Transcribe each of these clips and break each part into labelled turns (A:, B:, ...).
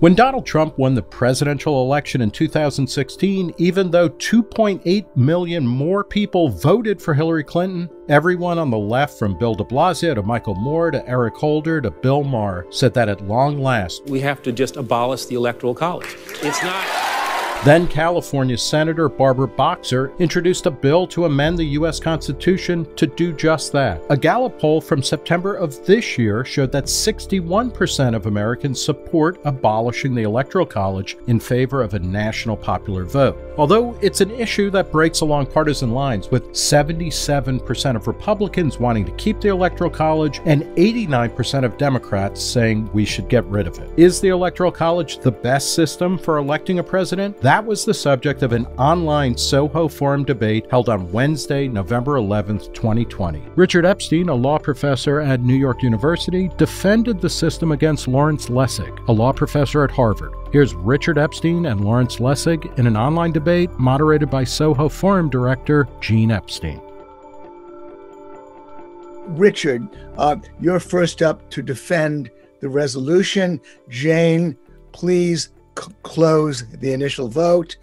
A: When Donald Trump won the presidential election in 2016, even though 2.8 million more people voted for Hillary Clinton, everyone on the left, from Bill de Blasio to Michael Moore to Eric Holder to Bill Maher, said that at long last,
B: we have to just abolish the Electoral College. It's not.
A: Then California Senator Barbara Boxer introduced a bill to amend the U.S. Constitution to do just that. A Gallup poll from September of this year showed that 61% of Americans support abolishing the Electoral College in favor of a national popular vote. Although it's an issue that breaks along partisan lines, with 77% of Republicans wanting to keep the Electoral College and 89% of Democrats saying we should get rid of it. Is the Electoral College the best system for electing a president? That was the subject of an online Soho Forum debate held on Wednesday, November 11th, 2020. Richard Epstein, a law professor at New York University, defended the system against Lawrence Lessig, a law professor at Harvard. Here's Richard Epstein and Lawrence Lessig in an online debate moderated by Soho Forum director Gene Epstein.
C: Richard, uh, you're first up to defend the resolution. Jane, please c- close the initial vote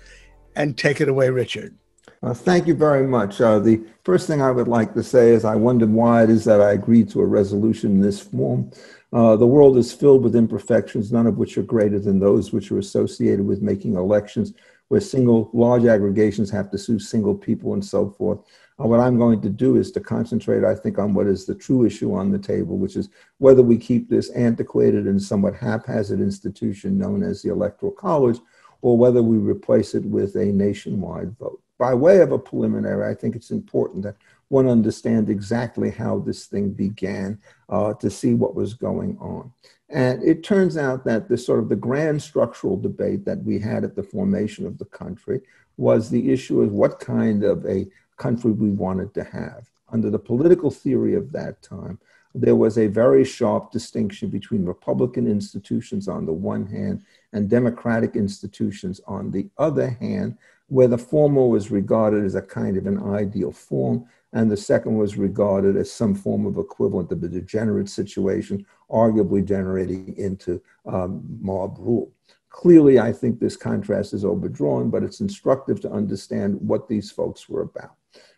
C: and take it away, Richard.
D: Uh, thank you very much. Uh, the first thing I would like to say is I wondered why it is that I agreed to a resolution in this form. Uh, the world is filled with imperfections, none of which are greater than those which are associated with making elections where single large aggregations have to sue single people and so forth. Uh, what I'm going to do is to concentrate, I think, on what is the true issue on the table, which is whether we keep this antiquated and somewhat haphazard institution known as the Electoral College, or whether we replace it with a nationwide vote. By way of a preliminary, I think it's important that one understand exactly how this thing began uh, to see what was going on. And it turns out that the sort of the grand structural debate that we had at the formation of the country was the issue of what kind of a country we wanted to have. Under the political theory of that time, there was a very sharp distinction between Republican institutions on the one hand and Democratic institutions on the other hand, where the former was regarded as a kind of an ideal form, and the second was regarded as some form of equivalent of a degenerate situation, arguably generating into um, mob rule. Clearly, I think this contrast is overdrawn, but it's instructive to understand what these folks were about.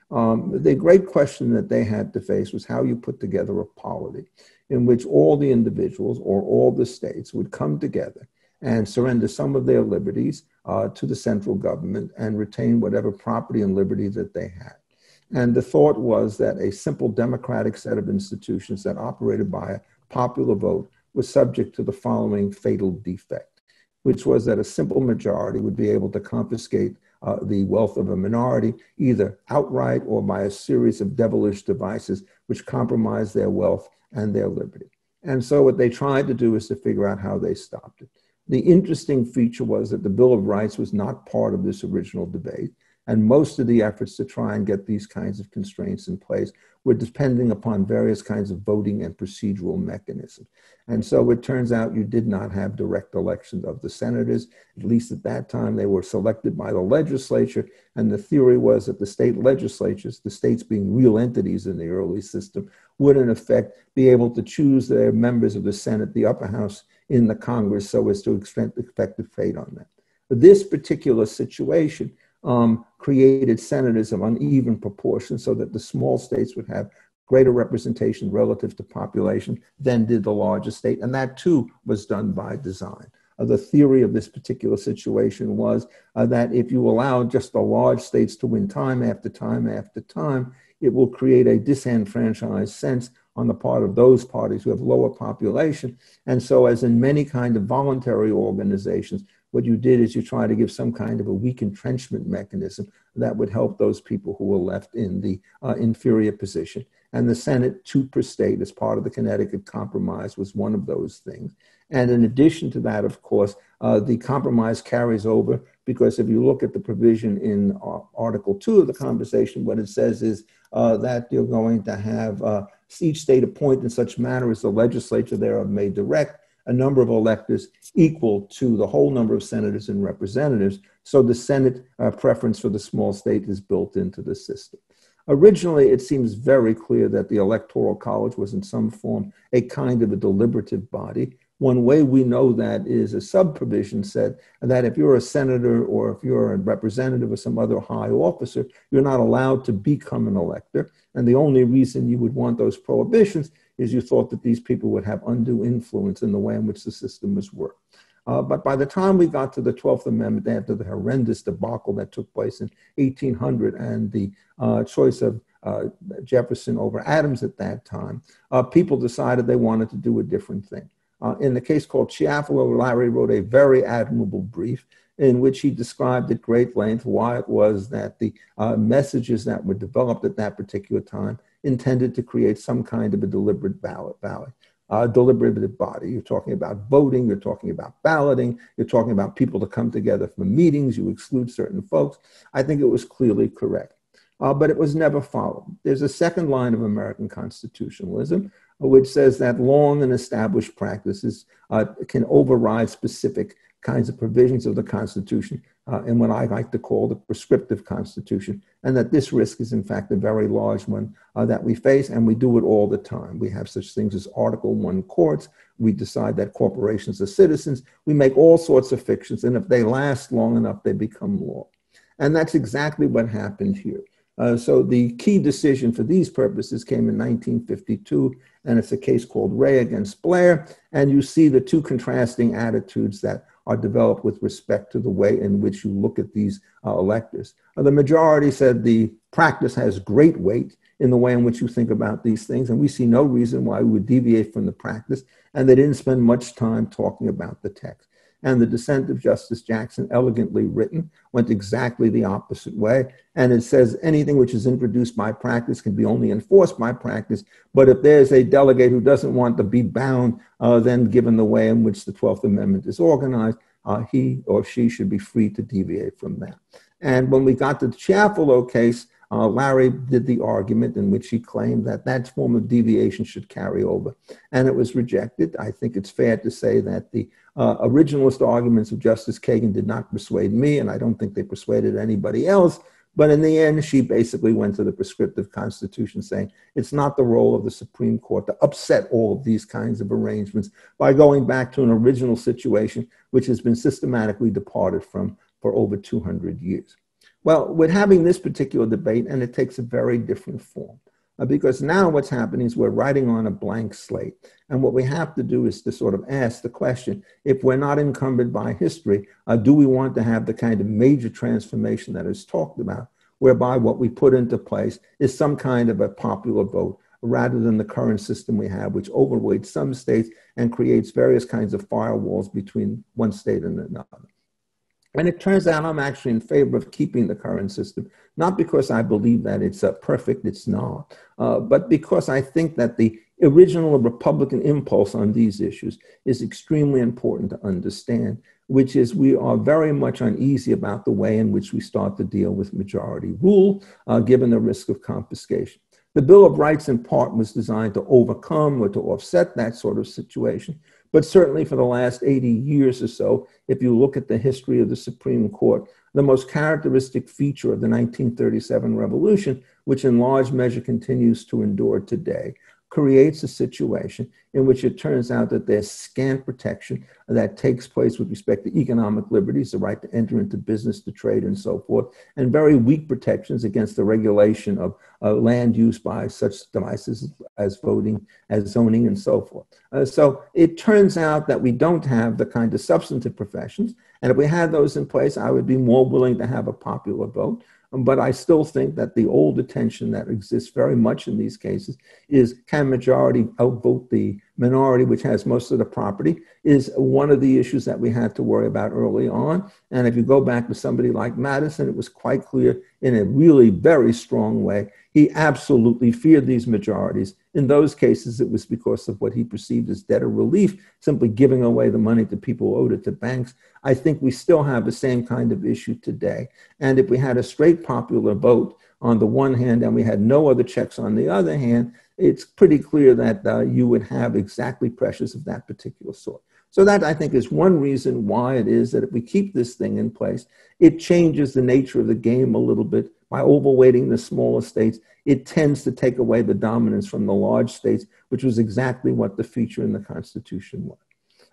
D: Um, the great question that they had to face was how you put together a polity in which all the individuals or all the states would come together and surrender some of their liberties uh, to the central government and retain whatever property and liberty that they had. And the thought was that a simple democratic set of institutions that operated by a popular vote was subject to the following fatal defect, which was that a simple majority would be able to confiscate uh, the wealth of a minority, either outright or by a series of devilish devices which compromise their wealth and their liberty. And so, what they tried to do is to figure out how they stopped it. The interesting feature was that the Bill of Rights was not part of this original debate. And most of the efforts to try and get these kinds of constraints in place were depending upon various kinds of voting and procedural mechanisms. And so it turns out you did not have direct elections of the senators. At least at that time, they were selected by the legislature. And the theory was that the state legislatures, the states being real entities in the early system, would in effect be able to choose their members of the Senate, the upper house in the Congress, so as to expect effective fate on them. But this particular situation um, created senators of uneven proportion so that the small states would have greater representation relative to population than did the larger state. And that too was done by design. Uh, the theory of this particular situation was uh, that if you allow just the large states to win time after time after time, it will create a disenfranchised sense on the part of those parties who have lower population. And so, as in many kind of voluntary organizations, what you did is you tried to give some kind of a weak entrenchment mechanism that would help those people who were left in the uh, inferior position. And the Senate, two per state, as part of the Connecticut Compromise, was one of those things. And in addition to that, of course, uh, the compromise carries over because if you look at the provision in uh, Article 2 of the conversation, what it says is uh, that you're going to have uh, each state appoint in such manner as the legislature thereof may direct a number of electors equal to the whole number of senators and representatives. So the Senate uh, preference for the small state is built into the system. Originally, it seems very clear that the Electoral College was in some form a kind of a deliberative body One way we know that is a sub provision said that if you're a senator or if you're a representative or some other high officer, you're not allowed to become an elector. And the only reason you would want those prohibitions is you thought that these people would have undue influence in the way in which the system was worked. Uh, but by the time we got to the 12th Amendment, after the horrendous debacle that took place in 1800 and the uh, choice of uh, Jefferson over Adams at that time, uh, people decided they wanted to do a different thing. Uh, in the case called Chiafalo, Larry wrote a very admirable brief in which he described at great length why it was that the uh, messages that were developed at that particular time intended to create some kind of a deliberate ballot, ballot uh, deliberative body. You're talking about voting, you're talking about balloting, you're talking about people to come together for meetings, you exclude certain folks. I think it was clearly correct. Uh, but it was never followed. There's a second line of American constitutionalism, which says that long and established practices uh, can override specific kinds of provisions of the Constitution uh, in what I like to call the prescriptive Constitution, and that this risk is, in fact, a very large one uh, that we face, and we do it all the time. We have such things as Article 1 courts. We decide that corporations are citizens. We make all sorts of fictions, and if they last long enough, they become law. And that's exactly what happened here. Uh, so the key decision for these purposes came in 1952, and it's a case called Ray against Blair. And you see the two contrasting attitudes that are developed with respect to the way in which you look at these uh, electors. Uh, the majority said the practice has great weight in the way in which you think about these things, and we see no reason why we would deviate from the practice. And they didn't spend much time talking about the text. And the dissent of Justice Jackson, elegantly written, went exactly the opposite way. And it says anything which is introduced by practice can be only enforced by practice. But if there's a delegate who doesn't want to be bound, uh, then given the way in which the 12th Amendment is organized, uh, he or she should be free to deviate from that. And when we got to the Chiafalo case, uh, Larry did the argument in which he claimed that that form of deviation should carry over, and it was rejected. I think it's fair to say that the uh, originalist arguments of Justice Kagan did not persuade me, and I don't think they persuaded anybody else. But in the end, she basically went to the prescriptive constitution saying it's not the role of the Supreme Court to upset all of these kinds of arrangements by going back to an original situation which has been systematically departed from for over 200 years. Well, we're having this particular debate, and it takes a very different form. Uh, because now what's happening is we're writing on a blank slate. And what we have to do is to sort of ask the question if we're not encumbered by history, uh, do we want to have the kind of major transformation that is talked about, whereby what we put into place is some kind of a popular vote rather than the current system we have, which overweights some states and creates various kinds of firewalls between one state and another. And it turns out I'm actually in favor of keeping the current system, not because I believe that it's uh, perfect, it's not, uh, but because I think that the original Republican impulse on these issues is extremely important to understand, which is we are very much uneasy about the way in which we start to deal with majority rule, uh, given the risk of confiscation. The Bill of Rights, in part, was designed to overcome or to offset that sort of situation. But certainly for the last 80 years or so, if you look at the history of the Supreme Court, the most characteristic feature of the 1937 revolution, which in large measure continues to endure today, creates a situation in which it turns out that there's scant protection that takes place with respect to economic liberties, the right to enter into business, to trade, and so forth, and very weak protections against the regulation of uh, land use by such devices as voting, as zoning, and so forth. Uh, so it turns out that we don't have the kind of substantive professions, and if we had those in place, I would be more willing to have a popular vote. But I still think that the old attention that exists very much in these cases is can majority outvote the minority, which has most of the property, is one of the issues that we had to worry about early on. And if you go back to somebody like Madison, it was quite clear in a really very strong way. He absolutely feared these majorities. In those cases, it was because of what he perceived as debtor relief, simply giving away the money to people who owed it to banks. I think we still have the same kind of issue today. And if we had a straight popular vote on the one hand and we had no other checks on the other hand, it's pretty clear that uh, you would have exactly pressures of that particular sort. So that I think is one reason why it is that if we keep this thing in place, it changes the nature of the game a little bit by overweighting the smaller states. It tends to take away the dominance from the large states, which was exactly what the feature in the Constitution was.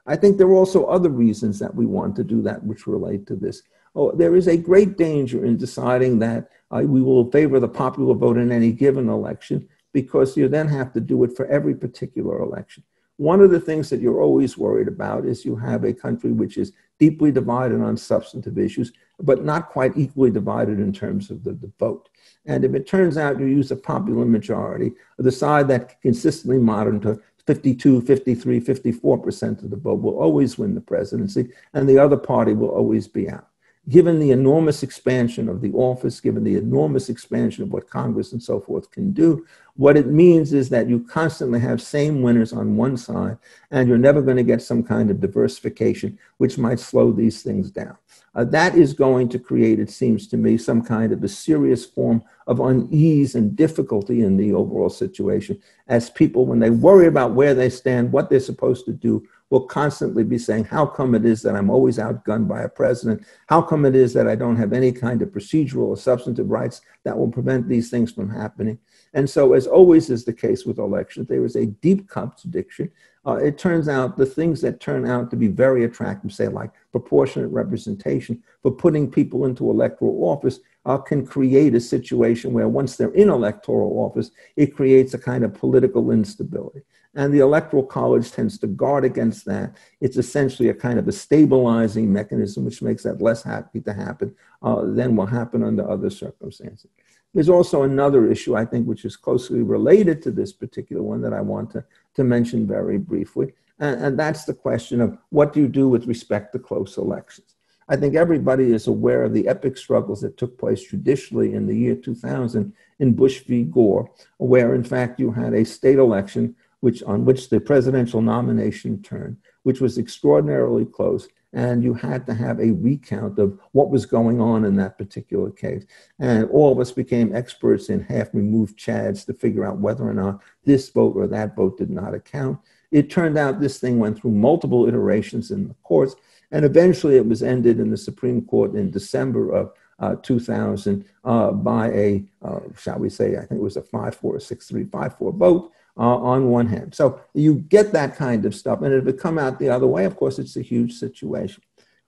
D: I think there are also other reasons that we want to do that which relate to this. Oh, there is a great danger in deciding that uh, we will favor the popular vote in any given election because you then have to do it for every particular election. One of the things that you're always worried about is you have a country which is deeply divided on substantive issues, but not quite equally divided in terms of the, the vote. And if it turns out you use a popular majority, the side that consistently monitor 52, 53, 54% of the vote will always win the presidency, and the other party will always be out given the enormous expansion of the office, given the enormous expansion of what Congress and so forth can do, what it means is that you constantly have same winners on one side, and you're never going to get some kind of diversification, which might slow these things down. Uh, that is going to create, it seems to me, some kind of a serious form of unease and difficulty in the overall situation as people, when they worry about where they stand, what they're supposed to do, will constantly be saying, How come it is that I'm always outgunned by a president? How come it is that I don't have any kind of procedural or substantive rights that will prevent these things from happening? And so, as always is the case with elections, there is a deep contradiction. Uh, it turns out the things that turn out to be very attractive, say like proportionate representation, for putting people into electoral office, uh, can create a situation where once they're in electoral office, it creates a kind of political instability. And the Electoral College tends to guard against that. It's essentially a kind of a stabilizing mechanism, which makes that less happy to happen uh, than will happen under other circumstances. There's also another issue, I think, which is closely related to this particular one that I want to, to mention very briefly. And, and that's the question of what do you do with respect to close elections? I think everybody is aware of the epic struggles that took place judicially in the year 2000 in Bush v. Gore, where in fact you had a state election which, on which the presidential nomination turned, which was extraordinarily close. And you had to have a recount of what was going on in that particular case. And all of us became experts in half removed chads to figure out whether or not this vote or that vote did not account. It turned out this thing went through multiple iterations in the courts, and eventually it was ended in the Supreme Court in December of uh, 2000 uh, by a, uh, shall we say, I think it was a 5 4, 6 3, 5 4 vote uh, on one hand. So you get that kind of stuff. And if it come out the other way, of course, it's a huge situation.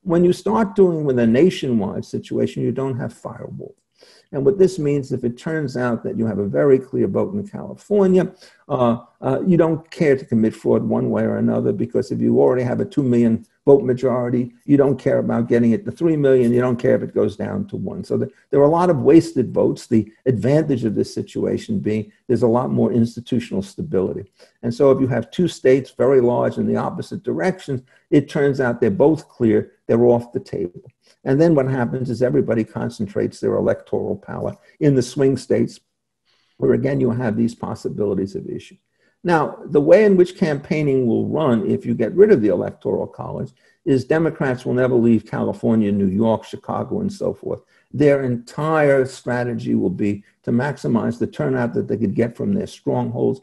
D: When you start doing with a nationwide situation, you don't have firewall. And what this means, if it turns out that you have a very clear vote in California, uh, uh, you don't care to commit fraud one way or another because if you already have a 2 million vote majority. You don't care about getting it to 3 million. You don't care if it goes down to one. So the, there are a lot of wasted votes. The advantage of this situation being there's a lot more institutional stability. And so if you have two states very large in the opposite directions, it turns out they're both clear, they're off the table. And then what happens is everybody concentrates their electoral power in the swing states, where again you have these possibilities of issues. Now, the way in which campaigning will run if you get rid of the Electoral College is Democrats will never leave California, New York, Chicago, and so forth. Their entire strategy will be to maximize the turnout that they could get from their strongholds.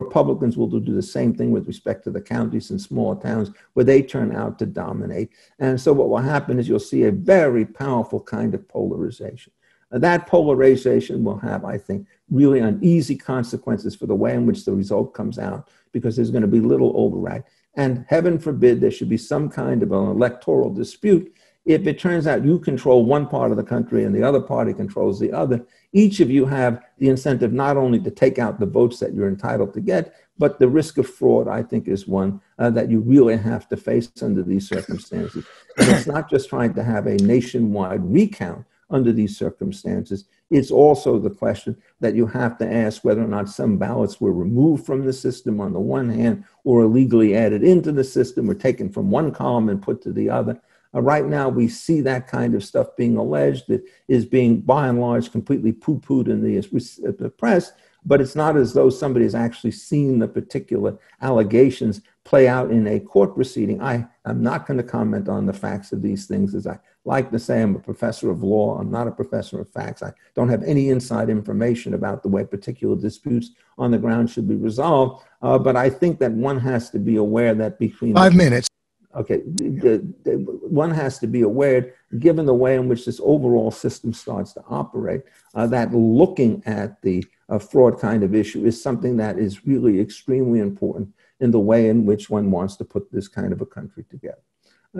D: Republicans will do the same thing with respect to the counties and small towns where they turn out to dominate. And so, what will happen is you'll see a very powerful kind of polarization. That polarization will have, I think, really uneasy consequences for the way in which the result comes out because there's going to be little override. And heaven forbid there should be some kind of an electoral dispute. If it turns out you control one part of the country and the other party controls the other, each of you have the incentive not only to take out the votes that you're entitled to get, but the risk of fraud, I think, is one uh, that you really have to face under these circumstances. And it's not just trying to have a nationwide recount under these circumstances. It's also the question that you have to ask whether or not some ballots were removed from the system on the one hand or illegally added into the system or taken from one column and put to the other. Uh, right now, we see that kind of stuff being alleged. that is being, by and large, completely poo pooed in the, the press but it's not as though somebody has actually seen the particular allegations play out in a court proceeding. I am not going to comment on the facts of these things as I like to say I'm a professor of law. I'm not a professor of facts. I don't have any inside information about the way particular disputes on the ground should be resolved. Uh, but I think that one has to be aware that between
C: five minutes.
D: Okay, the, the, one has to be aware, given the way in which this overall system starts to operate, uh, that looking at the uh, fraud kind of issue is something that is really extremely important in the way in which one wants to put this kind of a country together.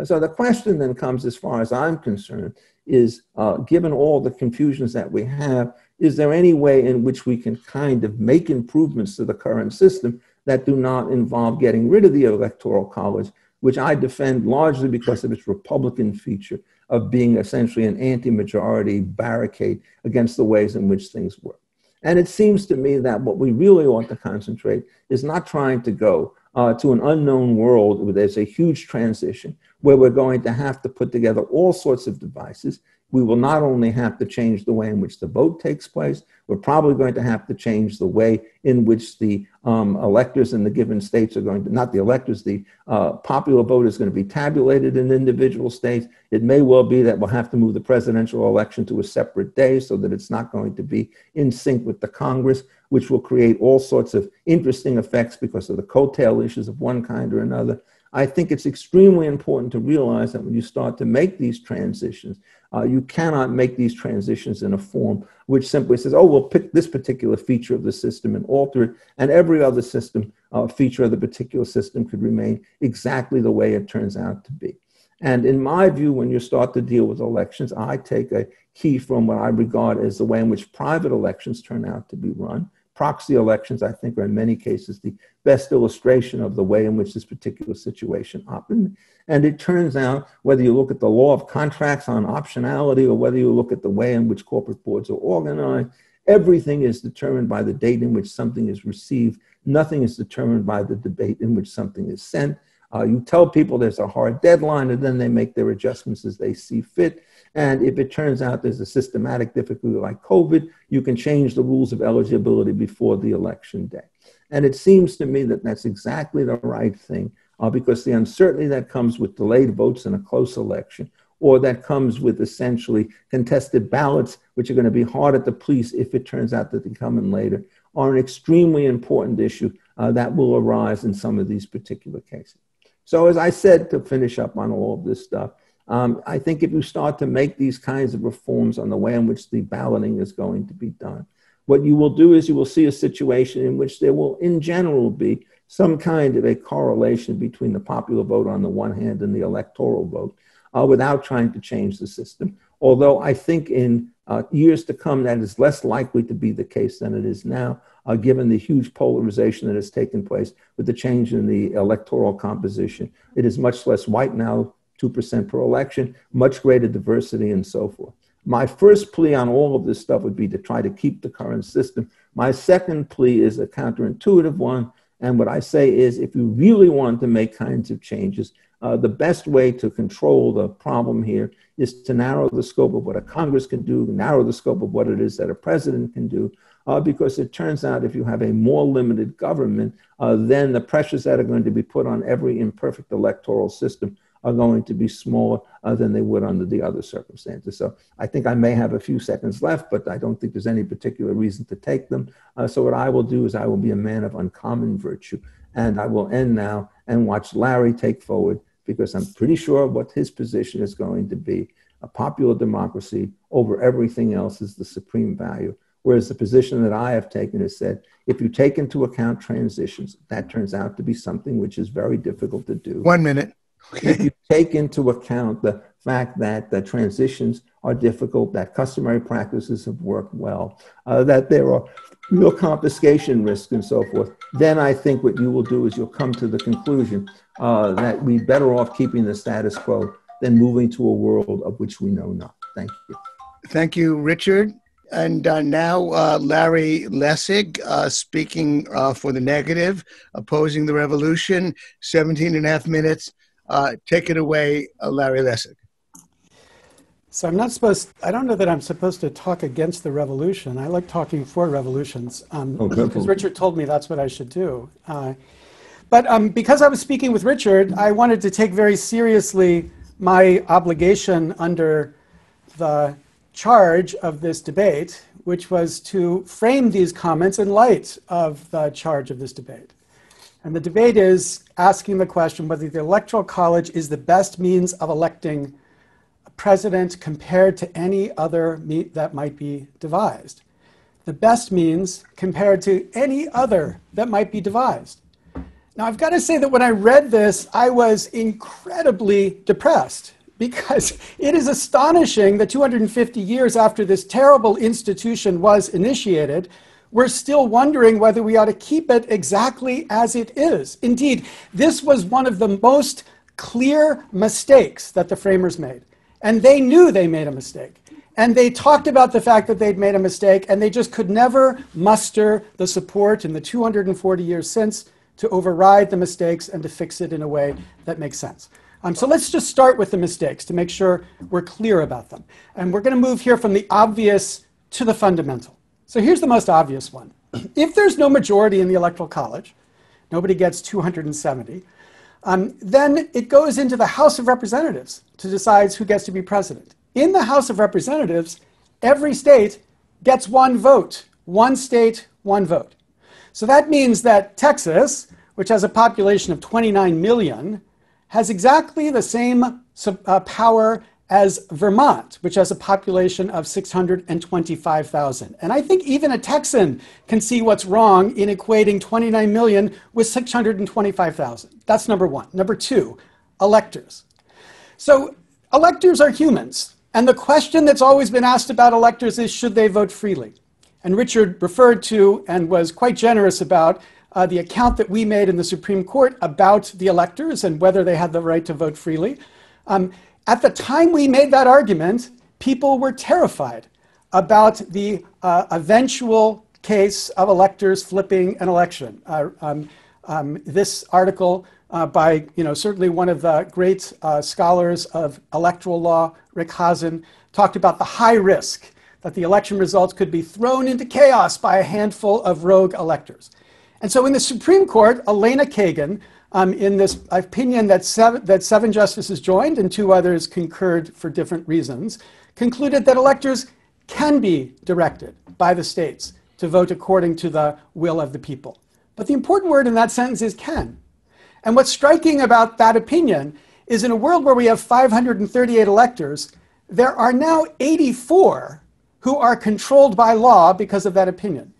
D: So the question then comes, as far as I'm concerned, is uh, given all the confusions that we have, is there any way in which we can kind of make improvements to the current system that do not involve getting rid of the electoral college, which I defend largely because of its Republican feature of being essentially an anti majority barricade against the ways in which things work. And it seems to me that what we really want to concentrate is not trying to go uh, to an unknown world where there's a huge transition, where we're going to have to put together all sorts of devices we will not only have to change the way in which the vote takes place, we're probably going to have to change the way in which the um, electors in the given states are going to, not the electors, the uh, popular vote is going to be tabulated in individual states. It may well be that we'll have to move the presidential election to a separate day so that it's not going to be in sync with the Congress, which will create all sorts of interesting effects because of the coattail issues of one kind or another. I think it's extremely important to realize that when you start to make these transitions, uh, you cannot make these transitions in a form which simply says, oh, we'll pick this particular feature of the system and alter it, and every other system uh, feature of the particular system could remain exactly the way it turns out to be. And in my view, when you start to deal with elections, I take a key from what I regard as the way in which private elections turn out to be run. Proxy elections, I think, are in many cases the best illustration of the way in which this particular situation happened. And it turns out, whether you look at the law of contracts on optionality or whether you look at the way in which corporate boards are organized, everything is determined by the date in which something is received. Nothing is determined by the debate in which something is sent. Uh, you tell people there's a hard deadline, and then they make their adjustments as they see fit. And if it turns out there's a systematic difficulty like COVID, you can change the rules of eligibility before the election day. And it seems to me that that's exactly the right thing uh, because the uncertainty that comes with delayed votes in a close election or that comes with essentially contested ballots, which are going to be hard at the police if it turns out that they come in later, are an extremely important issue uh, that will arise in some of these particular cases. So, as I said to finish up on all of this stuff, um, I think if you start to make these kinds of reforms on the way in which the balloting is going to be done, what you will do is you will see a situation in which there will, in general, be some kind of a correlation between the popular vote on the one hand and the electoral vote uh, without trying to change the system. Although I think in uh, years to come, that is less likely to be the case than it is now, uh, given the huge polarization that has taken place with the change in the electoral composition. It is much less white now 2% per election, much greater diversity, and so forth. My first plea on all of this stuff would be to try to keep the current system. My second plea is a counterintuitive one. And what I say is if you really want to make kinds of changes, uh, the best way to control the problem here is to narrow the scope of what a Congress can do, narrow the scope of what it is that a president can do. Uh, because it turns out if you have a more limited government, uh, then the pressures that are going to be put on every imperfect electoral system are going to be smaller uh, than they would under the other circumstances. So I think I may have a few seconds left, but I don't think there's any particular reason to take them. Uh, so what I will do is I will be a man of uncommon virtue. And I will end now and watch Larry take forward because I'm pretty sure what his position is going to be. A popular democracy over everything else is the supreme value. Whereas the position that I have taken is said, if you take into account transitions, that turns out to be something which is very difficult to do.
C: One minute.
D: If you take into account the fact that the transitions are difficult, that customary practices have worked well, uh, that there are real confiscation risks and so forth, then I think what you will do is you'll come to the conclusion uh, that we're better off keeping the status quo than moving to a world of which we know not. Thank you.
C: Thank you, Richard. And uh, now, uh, Larry Lessig uh, speaking uh, for the negative, opposing the revolution, 17 and a half minutes. Uh, take it away, uh, Larry Lessig.
E: So I'm not supposed. I don't know that I'm supposed to talk against the revolution. I like talking for revolutions um, oh, because Richard told me that's what I should do. Uh, but um, because I was speaking with Richard, I wanted to take very seriously my obligation under the charge of this debate, which was to frame these comments in light of the charge of this debate. And the debate is asking the question whether the Electoral College is the best means of electing a president compared to any other that might be devised. The best means compared to any other that might be devised. Now, I've got to say that when I read this, I was incredibly depressed because it is astonishing that 250 years after this terrible institution was initiated, we're still wondering whether we ought to keep it exactly as it is. Indeed, this was one of the most clear mistakes that the framers made. And they knew they made a mistake. And they talked about the fact that they'd made a mistake, and they just could never muster the support in the 240 years since to override the mistakes and to fix it in a way that makes sense. Um, so let's just start with the mistakes to make sure we're clear about them. And we're going to move here from the obvious to the fundamental. So here's the most obvious one. If there's no majority in the Electoral College, nobody gets 270, um, then it goes into the House of Representatives to decide who gets to be president. In the House of Representatives, every state gets one vote. One state, one vote. So that means that Texas, which has a population of 29 million, has exactly the same uh, power as Vermont, which has a population of 625,000. And I think even a Texan can see what's wrong in equating 29 million with 625,000. That's number one. Number two, electors. So electors are humans. And the question that's always been asked about electors is should they vote freely? And Richard referred to and was quite generous about uh, the account that we made in the Supreme Court about the electors and whether they had the right to vote freely. Um, at the time we made that argument, people were terrified about the uh, eventual case of electors flipping an election. Uh, um, um, this article uh, by, you know, certainly one of the great uh, scholars of electoral law, Rick Hasen, talked about the high risk that the election results could be thrown into chaos by a handful of rogue electors. And so in the Supreme Court, Elena Kagan, um, in this opinion that seven, that seven justices joined and two others concurred for different reasons, concluded that electors can be directed by the states to vote according to the will of the people. But the important word in that sentence is can. And what's striking about that opinion is in a world where we have 538 electors, there are now 84 who are controlled by law because of that opinion,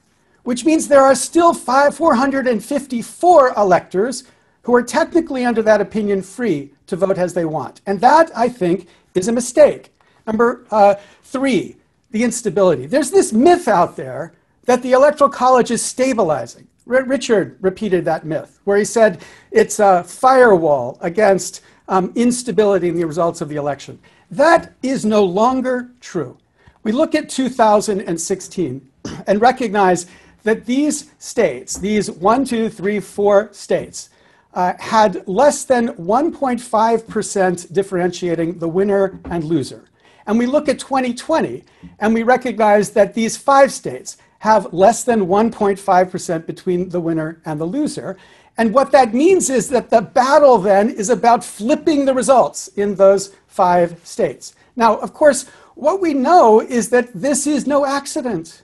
E: which means there are still five, 454 electors who are technically under that opinion free to vote as they want. And that, I think, is a mistake. Number uh, three, the instability. There's this myth out there that the Electoral College is stabilizing. R- Richard repeated that myth, where he said it's a firewall against um, instability in the results of the election. That is no longer true we look at 2016 and recognize that these states, these one, two, three, four states, uh, had less than 1.5% differentiating the winner and loser. And we look at 2020 and we recognize that these five states have less than 1.5% between the winner and the loser. And what that means is that the battle then is about flipping the results in those five states. Now, of course, what we know is that this is no accident.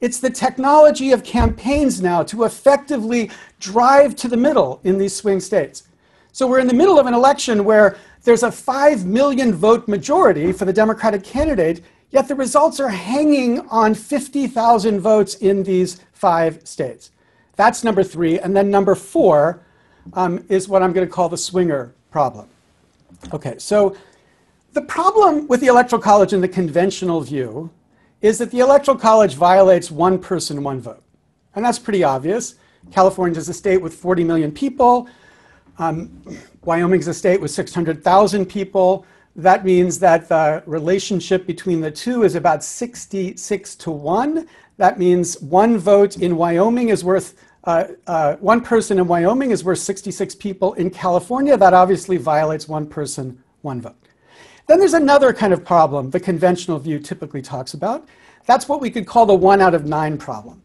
E: It's the technology of campaigns now to effectively drive to the middle in these swing states. So we're in the middle of an election where there's a 5 million vote majority for the Democratic candidate, yet the results are hanging on 50,000 votes in these five states. That's number three. And then number four um, is what I'm going to call the swinger problem. Okay, so the problem with the Electoral College in the conventional view is that the Electoral College violates one person, one vote. And that's pretty obvious. California is a state with 40 million people. Um, Wyoming's a state with 600,000 people. That means that the relationship between the two is about 66 to 1. That means one vote in Wyoming is worth, uh, uh, one person in Wyoming is worth 66 people in California. That obviously violates one person, one vote. Then there's another kind of problem the conventional view typically talks about. That's what we could call the one out of nine problem.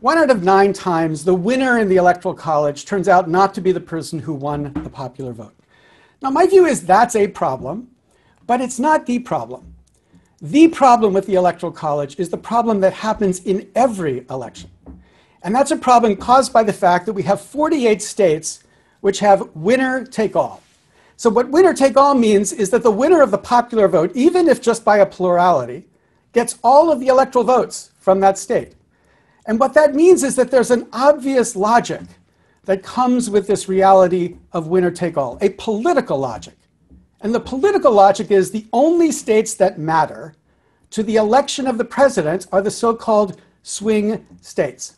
E: One out of nine times, the winner in the Electoral College turns out not to be the person who won the popular vote. Now, my view is that's a problem, but it's not the problem. The problem with the Electoral College is the problem that happens in every election. And that's a problem caused by the fact that we have 48 states which have winner take all. So, what winner take all means is that the winner of the popular vote, even if just by a plurality, gets all of the electoral votes from that state. And what that means is that there's an obvious logic that comes with this reality of winner take all, a political logic. And the political logic is the only states that matter to the election of the president are the so called swing states.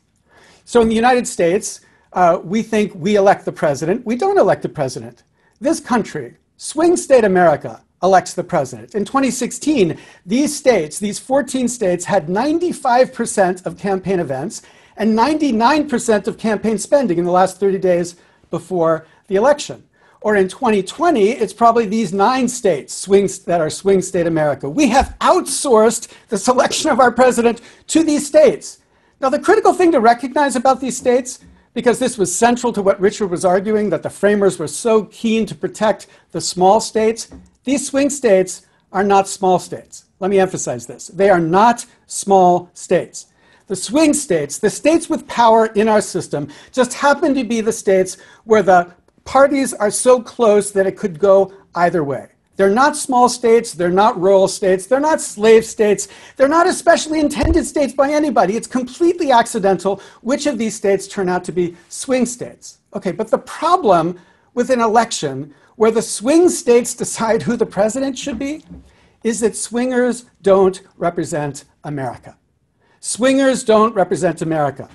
E: So in the United States, uh, we think we elect the president. We don't elect the president. This country, swing state America, elects the president. In 2016, these states, these 14 states, had 95% of campaign events and 99% of campaign spending in the last 30 days before the election. Or in 2020, it's probably these nine states swings, that are swing state America. We have outsourced the selection of our president to these states. Now, the critical thing to recognize about these states, because this was central to what Richard was arguing, that the framers were so keen to protect the small states, these swing states are not small states. Let me emphasize this. They are not small states. The swing states, the states with power in our system, just happen to be the states where the parties are so close that it could go either way. They're not small states, they're not rural states, they're not slave states, they're not especially intended states by anybody. It's completely accidental which of these states turn out to be swing states. Okay, but the problem with an election where the swing states decide who the president should be is that swingers don't represent America. Swingers don't represent America.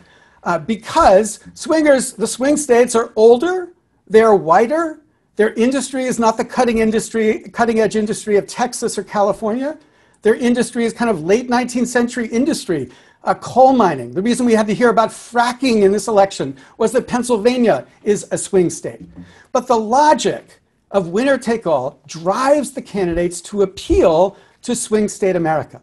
E: Uh, because swingers, the swing states are older, they're whiter. Their industry is not the cutting industry, cutting edge industry of Texas or California. Their industry is kind of late 19th century industry, uh, coal mining. The reason we had to hear about fracking in this election was that Pennsylvania is a swing state. But the logic of winner take all drives the candidates to appeal to swing state America.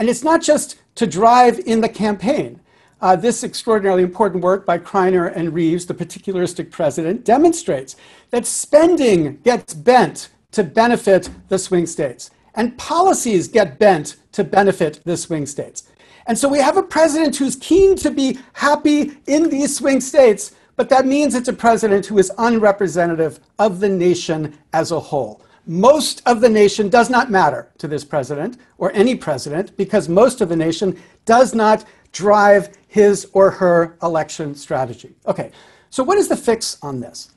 E: And it's not just to drive in the campaign. Uh, this extraordinarily important work by Kriner and Reeves, the particularistic president, demonstrates that spending gets bent to benefit the swing states, and policies get bent to benefit the swing states. And so we have a president who's keen to be happy in these swing states, but that means it's a president who is unrepresentative of the nation as a whole. Most of the nation does not matter to this president or any president because most of the nation does not drive his or her election strategy. Okay, so what is the fix on this?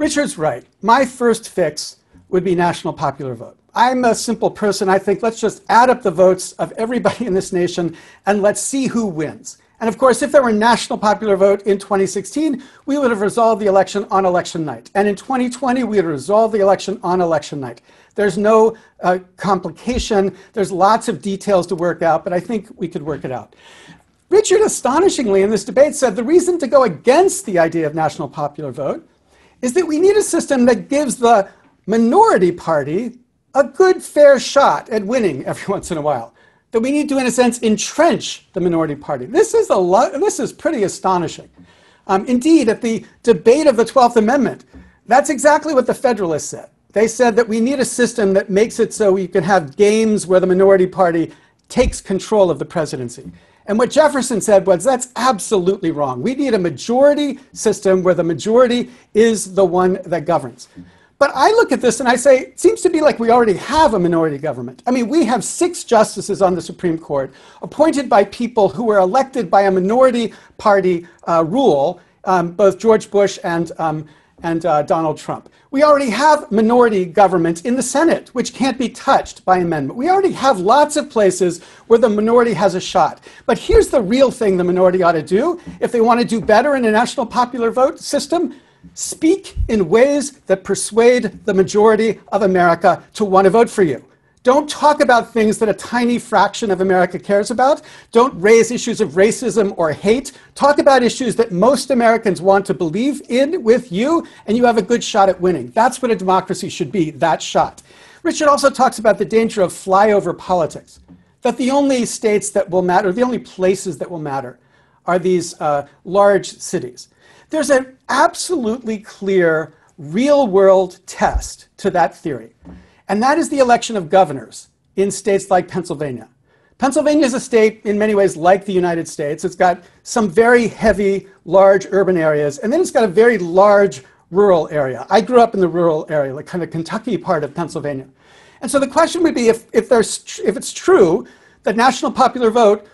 E: Richard's right. My first fix would be national popular vote. I'm a simple person. I think let's just add up the votes of everybody in this nation and let's see who wins. And of course, if there were national popular vote in 2016, we would have resolved the election on election night. And in 2020, we would resolve the election on election night. There's no uh, complication. There's lots of details to work out, but I think we could work it out. Richard, astonishingly, in this debate, said the reason to go against the idea of national popular vote is that we need a system that gives the minority party a good, fair shot at winning every once in a while. That we need to, in a sense, entrench the minority party. This is, a lo- this is pretty astonishing. Um, indeed, at the debate of the 12th Amendment, that's exactly what the Federalists said. They said that we need a system that makes it so we can have games where the minority party takes control of the presidency. And what Jefferson said was that's absolutely wrong. We need a majority system where the majority is the one that governs. But I look at this and I say, it seems to be like we already have a minority government. I mean, we have six justices on the Supreme Court appointed by people who were elected by a minority party uh, rule, um, both George Bush and um, and uh, Donald Trump. We already have minority government in the Senate, which can't be touched by amendment. We already have lots of places where the minority has a shot. But here's the real thing the minority ought to do if they want to do better in a national popular vote system speak in ways that persuade the majority of America to want to vote for you. Don't talk about things that a tiny fraction of America cares about. Don't raise issues of racism or hate. Talk about issues that most Americans want to believe in with you, and you have a good shot at winning. That's what a democracy should be, that shot. Richard also talks about the danger of flyover politics, that the only states that will matter, the only places that will matter, are these uh, large cities. There's an absolutely clear real world test to that theory. And that is the election of governors in states like Pennsylvania. Pennsylvania is a state in many ways like the United States. It's got some very heavy, large urban areas, and then it's got a very large rural area. I grew up in the rural area, like kind of Kentucky part of Pennsylvania. And so the question would be if, if, there's, if it's true that national popular vote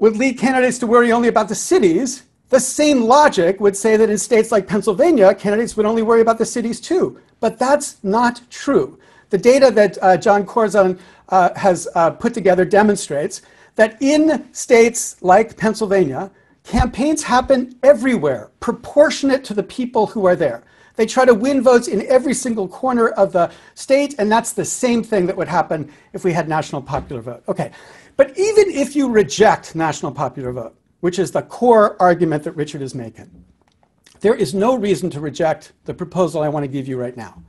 E: would lead candidates to worry only about the cities, The same logic would say that in states like Pennsylvania, candidates would only worry about the cities too. But that's not true. The data that uh, John Koza uh, has uh, put together demonstrates that in states like Pennsylvania, campaigns happen everywhere, proportionate to the people who are there. They try to win votes in every single corner of the state, and that's the same thing that would happen if we had national popular vote. Okay, but even if you reject national popular vote, which is the core argument that Richard is making, there is no reason to reject the proposal I want to give you right now.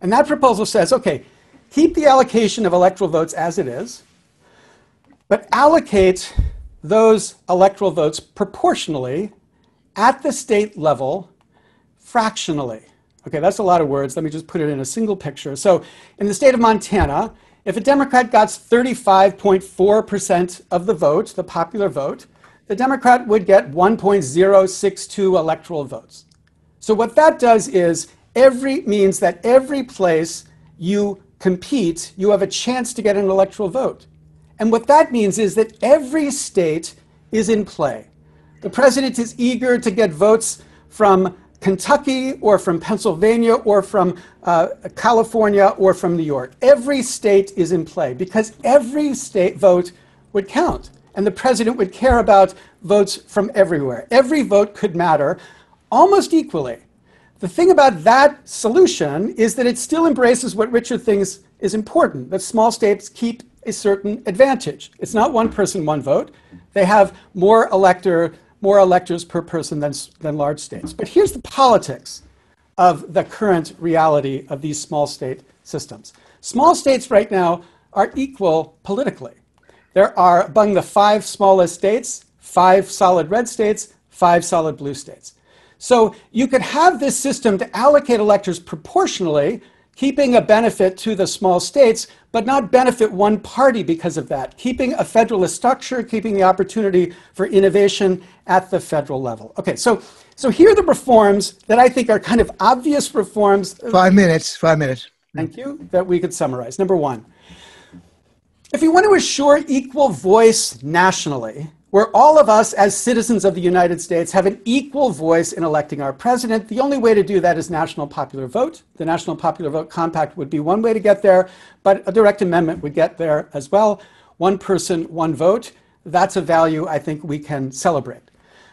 E: And that proposal says okay, keep the allocation of electoral votes as it is, but allocate those electoral votes proportionally at the state level fractionally. Okay, that's a lot of words. Let me just put it in a single picture. So, in the state of Montana, if a Democrat got 35.4% of the vote, the popular vote, the Democrat would get 1.062 electoral votes. So, what that does is every means that every place you compete, you have a chance to get an electoral vote. And what that means is that every state is in play. The president is eager to get votes from Kentucky or from Pennsylvania or from uh, California or from New York. Every state is in play because every state vote would count. And the president would care about votes from everywhere. Every vote could matter almost equally. The thing about that solution is that it still embraces what Richard thinks is important that small states keep a certain advantage. It's not one person, one vote. They have more elector more electors per person than, than large states. But here's the politics of the current reality of these small state systems. Small states right now are equal politically. There are, among the five smallest states, five solid red states, five solid blue states. So you could have this system to allocate electors proportionally keeping a benefit to the small states, but not benefit one party because of that, keeping a federalist structure, keeping the opportunity for innovation at the federal level. Okay, so so here are the reforms that I think are kind of obvious reforms.
C: Five minutes, five minutes.
E: Thank you, that we could summarize. Number one, if you want to assure equal voice nationally, where all of us as citizens of the United States have an equal voice in electing our president. The only way to do that is national popular vote. The National Popular Vote Compact would be one way to get there, but a direct amendment would get there as well. One person, one vote. That's a value I think we can celebrate.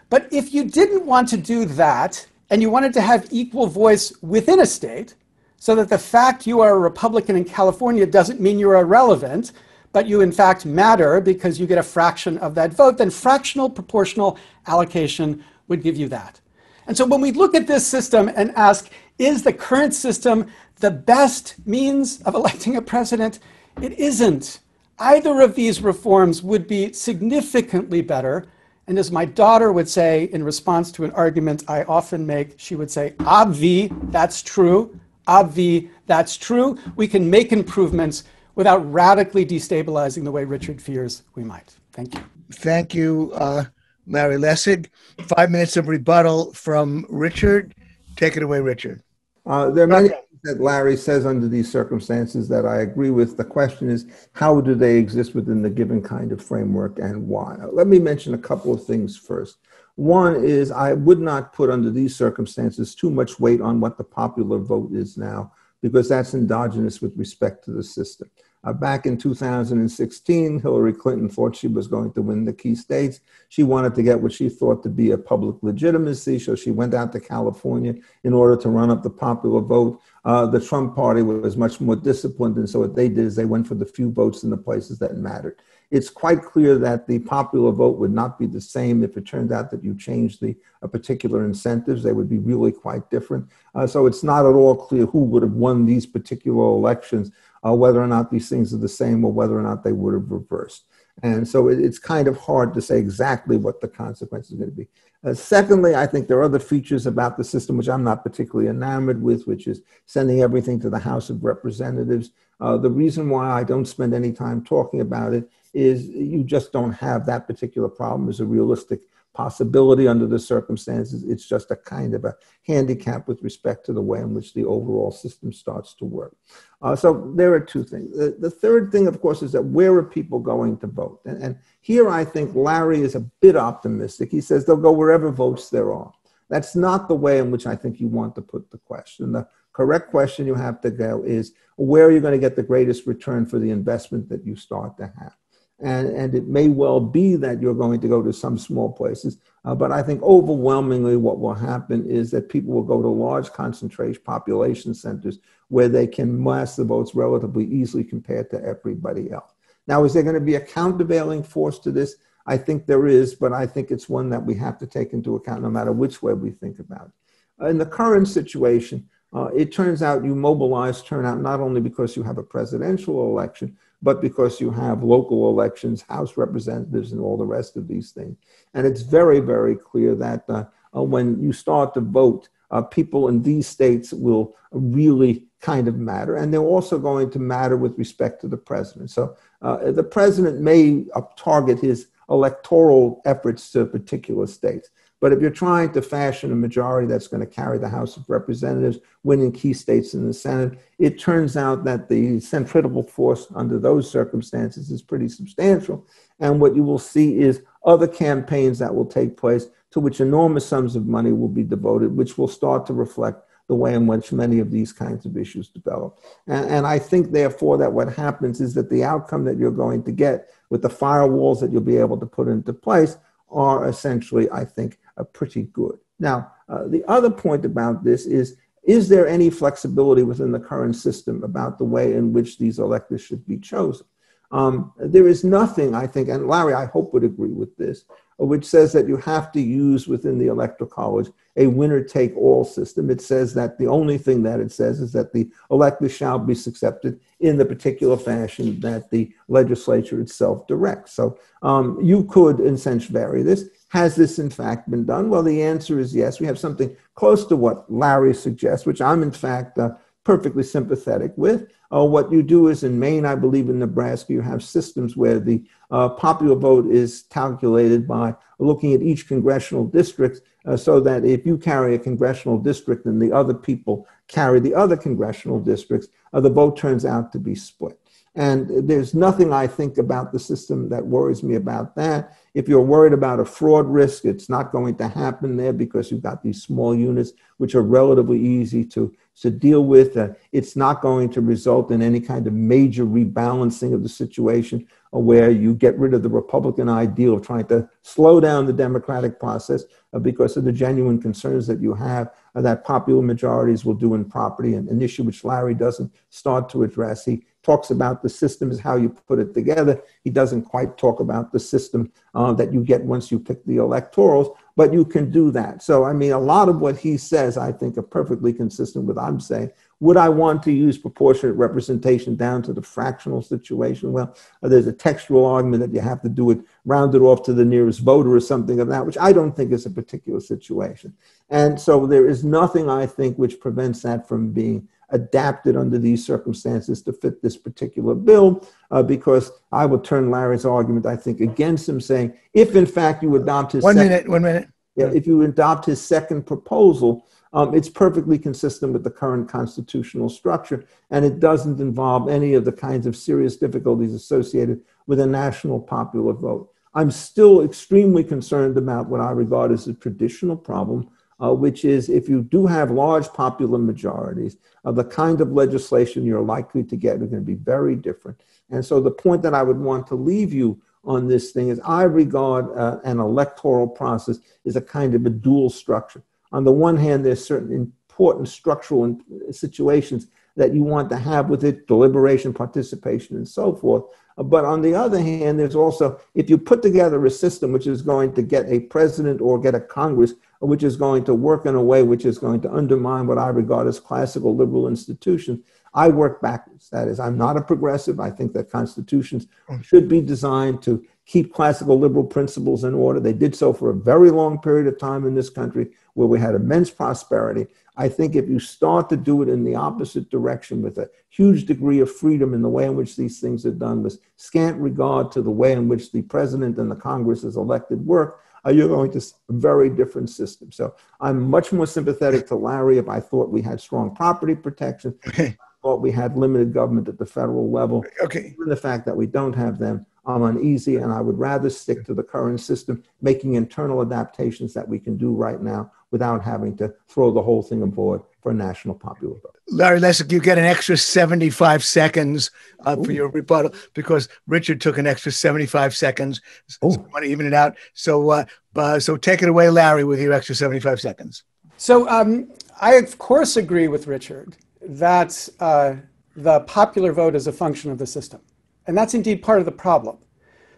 E: But if you didn't want to do that and you wanted to have equal voice within a state, so that the fact you are a Republican in California doesn't mean you're irrelevant, but you in fact matter because you get a fraction of that vote, then fractional proportional allocation would give you that. And so when we look at this system and ask, is the current system the best means of electing a president? It isn't. Either of these reforms would be significantly better. And as my daughter would say in response to an argument I often make, she would say, Obvi, that's true. Obvi, that's true. We can make improvements without radically destabilizing the way Richard fears we might. Thank you.
C: Thank you, uh, Larry Lessig. Five minutes of rebuttal from Richard. Take it away, Richard.
D: Uh, there are many things that Larry says under these circumstances that I agree with. The question is, how do they exist within the given kind of framework and why? Let me mention a couple of things first. One is I would not put under these circumstances too much weight on what the popular vote is now because that's endogenous with respect to the system. Uh, back in 2016, Hillary Clinton thought she was going to win the key states. She wanted to get what she thought to be a public legitimacy, so she went out to California in order to run up the popular vote. Uh, the Trump party was much more disciplined, and so what they did is they went for the few votes in the places that mattered. It's quite clear that the popular vote would not be the same if it turned out that you changed the particular incentives. They would be really quite different. Uh, so it's not at all clear who would have won these particular elections uh, whether or not these things are the same or whether or not they would have reversed. And so it, it's kind of hard to say exactly what the consequences are going to be. Uh, secondly, I think there are other features about the system which I'm not particularly enamored with, which is sending everything to the House of Representatives. Uh, the reason why I don't spend any time talking about it is you just don't have that particular problem as a realistic possibility under the circumstances. It's just a kind of a handicap with respect to the way in which the overall system starts to work. Uh, so there are two things. The, the, third thing, of course, is that where are people going to vote? And, and here I think Larry is a bit optimistic. He says they'll go wherever votes there are. That's not the way in which I think you want to put the question. The correct question you have to go is where are you going to get the greatest return for the investment that you start to have? And, and it may well be that you're going to go to some small places, uh, but I think overwhelmingly what will happen is that people will go to large concentration population centers where they can mass the votes relatively easily compared to everybody else. Now, is there going to be a countervailing force to this? I think there is, but I think it's one that we have to take into account no matter which way we think about it. In the current situation, uh, it turns out you mobilize turnout not only because you have a presidential election, but because you have local elections, House representatives, and all the rest of these things. And it's very, very clear that uh, uh, when you start to vote, uh, people in these states will really kind of matter. And they're also going to matter with respect to the president. So uh, the president may target his electoral efforts to particular states. But if you're trying to fashion a majority that's going to carry the House of Representatives, winning key states in the Senate, it turns out that the centripetal force under those circumstances is pretty substantial. And what you will see is other campaigns that will take place to which enormous sums of money will be devoted, which will start to reflect the way in which many of these kinds of issues develop. And, and, I think, therefore, that what happens is that the outcome that you're going to get with the firewalls that you'll be able to put into place are essentially, I think, uh, pretty good. Now, uh, the other point about this is is there any flexibility within the current system about the way in which these electors should be chosen? Um, there is nothing, I think, and Larry, I hope would agree with this, which says that you have to use within the electoral college a winner take all system. It says that the only thing that it says is that the electors shall be accepted in the particular fashion that the legislature itself directs. So um, you could, in sense, vary this. Has this in fact been done? Well, the answer is yes. We have something close to what Larry suggests, which I'm in fact uh, perfectly sympathetic with. Uh, what you do is in Maine, I believe in Nebraska, you have systems where the uh, popular vote is calculated by looking at each congressional district uh, so that if you carry a congressional district and the other people carry the other congressional districts, uh, the vote turns out to be split. And there's nothing I think about the system that worries me about that. If you're worried about a fraud risk, it's not going to happen there because you've got these small units which are relatively easy to to deal with. Uh, it's not going to result in any kind of major rebalancing of the situation where you get rid of the Republican ideal of trying to slow down the democratic process uh, because of the genuine concerns that you have uh, that popular majorities will do in property, and an issue which Larry doesn't start to address. He talks about the system is how you put it together. He doesn't quite talk about the system uh, that you get once you pick the electorals, but you can do that. So, I mean, a lot of what he says, I think, are perfectly consistent with I'm saying. Would I want to use proportionate representation down to the fractional situation? Well, uh, there's a textual argument that you have to do it rounded off to the nearest voter or something of that, which I don't think is a particular situation. And so there is nothing, I think, which prevents that from being adapted under these circumstances to fit this particular bill, uh, because I would turn Larry's argument, I think, against him, saying if in fact you adopt his
C: one second, minute, one minute,
D: yeah, if you adopt his second proposal, um, it's perfectly consistent with the current constitutional structure, and it doesn't involve any of the kinds of serious difficulties associated with a national popular vote. I'm still extremely concerned about what I regard as a traditional problem uh, which is if you do have large popular majorities, uh, the kind of legislation you're likely to get are going to be very different. And so the point that I would want to leave you on this thing is I regard uh, an electoral process as a kind of a dual structure. On the one hand, there's certain important structural situations that you want to have with it, deliberation, participation, and so forth. But on the other hand, there's also, if you put together a system which is going to get a president or get a Congress, which is going to work in a way which is going to undermine what I regard as classical liberal institutions, I work backwards. That is, I'm not a progressive. I think that constitutions should be designed to keep classical liberal principles in order. They did so for a very long period of time in this country where we had immense prosperity. I think if you start to do it in the opposite direction with a huge degree of freedom in the way in which these things are done, with scant regard to the way in which the president and the Congress is elected work, Uh, you're going to a very different system. So I'm much more sympathetic to Larry if I thought we had strong property protection. Okay. Thought we had limited government at the federal level.
C: Okay.
D: Given the fact that we don't have them, I'm uneasy, and I would rather stick to the current system, making internal adaptations that we can do right now without having to throw the whole thing aboard for a national popular vote.
C: Larry Lessig, you get an extra 75 seconds uh, for your rebuttal because Richard took an extra 75 seconds. So I want to even it out. So, uh, uh, so take it away, Larry, with your extra 75 seconds.
E: So, um, I of course agree with Richard that uh, the popular vote is a function of the system, and that's indeed part of the problem.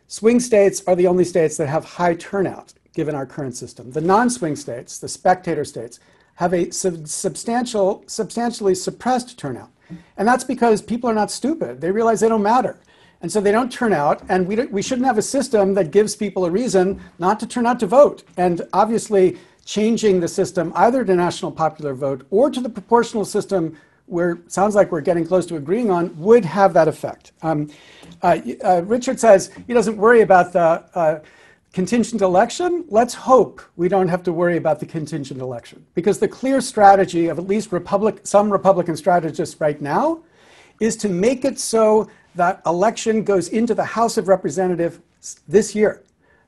E: Swing states are the only states that have high turnout given our current system. The non-swing states, the spectator states, have a sub- substantial, substantially suppressed turnout. And that's because people are not stupid. They realize they don't matter. And so they don't turn out, and we, we shouldn't have a system that gives people a reason not to turn out to vote. And obviously, changing the system either to national popular vote or to the proportional system, where sounds like we're getting close to agreeing on, would have that effect. Um, uh, uh, Richard says he doesn't worry about the uh, contingent election, let's hope we don't have to worry about the contingent election. Because the clear strategy of at least Republic, some Republican strategists right now is to make it so that election goes into the House of Representatives this year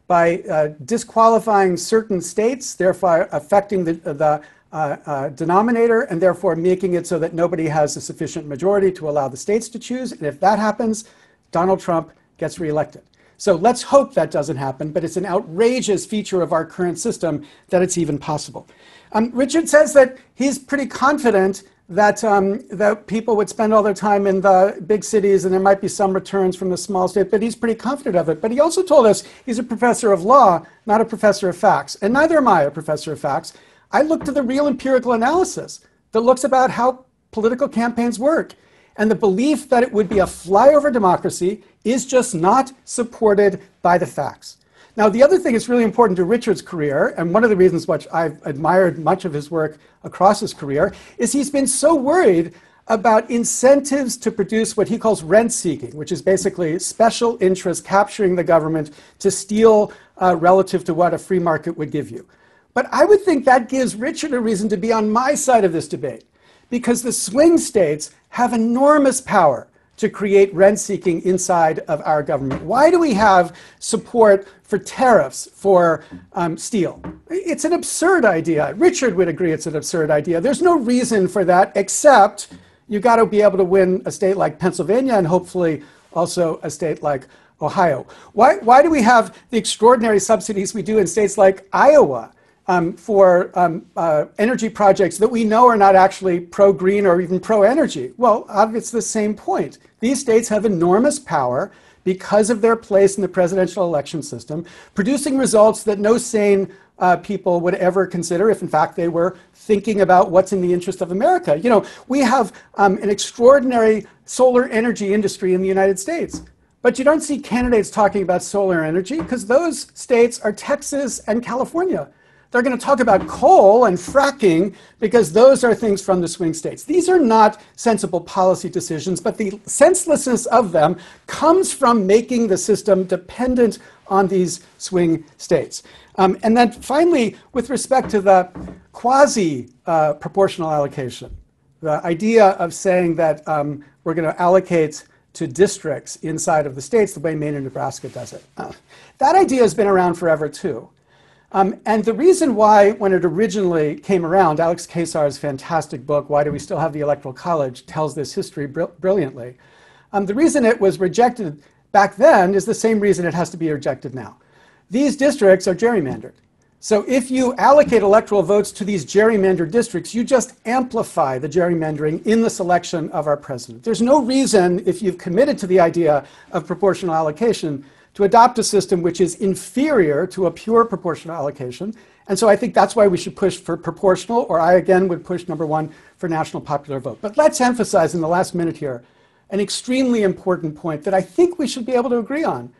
E: by uh, disqualifying certain states, therefore affecting the, the uh, uh, denominator and therefore making it so that nobody has a sufficient majority to allow the states to choose. And if that happens, Donald Trump gets reelected. So let's hope that doesn't happen, but it's an outrageous feature of our current system that it's even possible. Um, Richard says that he's pretty confident that, um, that people would spend all their time in the big cities and there might be some returns from the small state, but he's pretty confident of it. But he also told us he's a professor of law, not a professor of facts. And neither am I a professor of facts. I look to the real empirical analysis that looks about how political campaigns work. And the belief that it would be a flyover democracy is just not supported by the facts. Now, the other thing that's really important to Richard's career, and one of the reasons which I've admired much of his work across his career, is he's been so worried about incentives to produce what he calls rent seeking, which is basically special interest capturing the government to steal uh, relative to what a free market would give you. But I would think that gives Richard a reason to be on my side of this debate, because the swing states have enormous power to create rent seeking inside of our government? Why do we have support for tariffs for um, steel? It's an absurd idea. Richard would agree it's an absurd idea. There's no reason for that except you got to be able to win a state like Pennsylvania and hopefully also a state like Ohio. Why, why do we have the extraordinary subsidies we do in states like Iowa? Um, for um, uh, energy projects that we know are not actually pro green or even pro energy? Well, it's the same point. These states have enormous power because of their place in the presidential election system, producing results that no sane uh, people would ever consider if, in fact, they were thinking about what's in the interest of America. You know, we have um, an extraordinary solar energy industry in the United States. But you don't see candidates talking about solar energy because those states are Texas and California. They're going to talk about coal and fracking because those are things from the swing states. These are not sensible policy decisions, but the senselessness of them comes from making the system dependent on these swing states. Um, and then finally, with respect to the quasi uh, proportional allocation, the idea of saying that um, we're going to allocate to districts inside of the states the way Maine and Nebraska does it. Uh, that idea has been around forever too. Um, and the reason why, when it originally came around, Alex Keyssar's fantastic book, Why Do We Still Have the Electoral College, tells this history br- brilliantly. Um, the reason it was rejected back then is the same reason it has to be rejected now. These districts are gerrymandered. So if you allocate electoral votes to these gerrymandered districts, you just amplify the gerrymandering in the selection of our president. There's no reason, if you've committed to the idea of proportional allocation, to adopt a system which is inferior to a pure proportional allocation. And so I think that's why we should push for proportional, or I again would push number one for national popular vote. But let's emphasize in the last minute here an extremely important point that I think we should be able to agree on.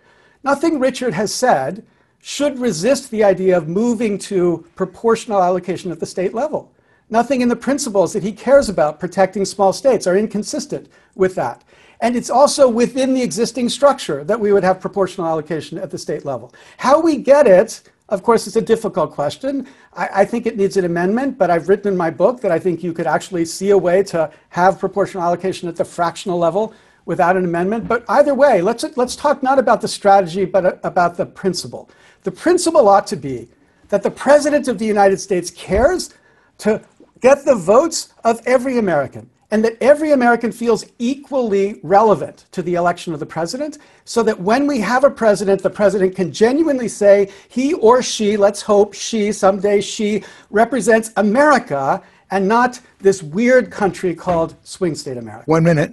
E: Nothing Richard has said should resist the idea of moving to proportional allocation at the state level. Nothing in the principles that he cares about protecting small states are inconsistent with that. And it's also within the existing structure that we would have proportional allocation at the state level. How we get it, of course, it's a difficult question. I, I, think it needs an amendment, but I've written in my book that I think you could actually see a way to have proportional allocation at the fractional level without an amendment. But either way, let's, let's talk not about the strategy, but uh, about the principle. The principle ought to be that the President of the United States cares to get the votes of every American and that every American feels equally relevant to the election of the president, so that when we have a president, the president can genuinely say he or she, let's hope she, someday she, represents America and not this weird country called swing state America.
C: One minute.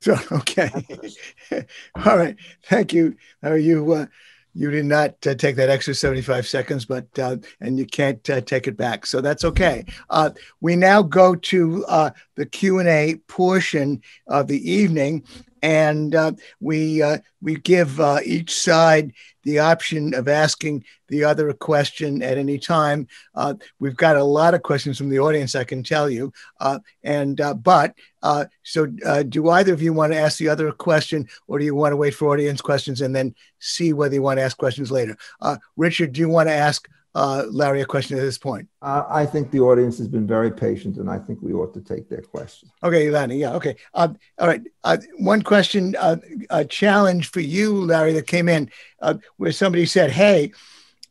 C: So, okay. All right. Thank you. Are you? Uh, you did not uh, take that extra 75 seconds, but uh, and you can't uh, take it back, so that's okay. Uh, we now go to uh, the Q and A portion of the evening, and uh, we we give each side the option of asking the other a question at any time. Uh, we've got a lot of questions from the audience, I can tell you. Uh, and uh, but uh, so, uh, do either of you want to ask the other a question, or do you want to wait for audience questions and then see whether you want to ask questions later? Uh, Richard, do you want to ask uh, Larry a question at this point?
D: Uh, I think the audience has been very patient, and I think we ought to take their question.
C: Okay, Lanny. Yeah. Okay. Uh, all right. Uh, one question, uh, a challenge for you, Larry, that came in uh, where somebody said, "Hey,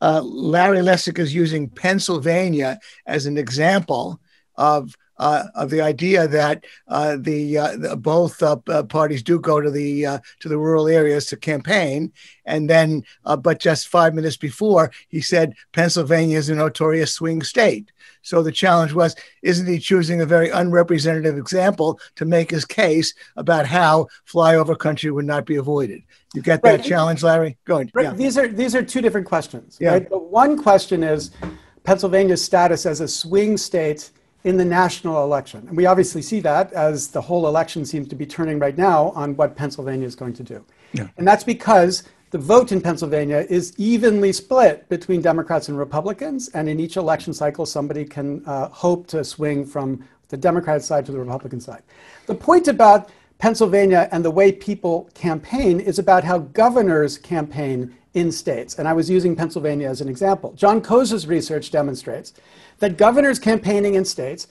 C: Larry Lessig is using Pennsylvania as an example of." Uh, of the idea that uh, the, uh, the, both uh, parties do go to the uh, to the rural areas to campaign, and then but just five minutes before he said Pennsylvania is a notorious swing state. So the challenge was, isn't he choosing a very unrepresentative example to make his case about how flyover country would not be avoided? You get that right. challenge, Larry? Go ahead.
E: Right. Yeah. These are these are two different questions. Yeah. Right? But one question is Pennsylvania's status as a swing state in the national election. And we obviously see that as the whole election seems to be turning right now on what Pennsylvania is going to do. Yeah. And that's because the vote in Pennsylvania is evenly split between Democrats and Republicans. And in each election cycle, somebody can uh, hope to swing from the Democratic side to the Republican side. The point about Pennsylvania and the way people campaign is about how governors campaign in states. And I was using Pennsylvania as an example. John Koza's research demonstrates that governors campaigning in states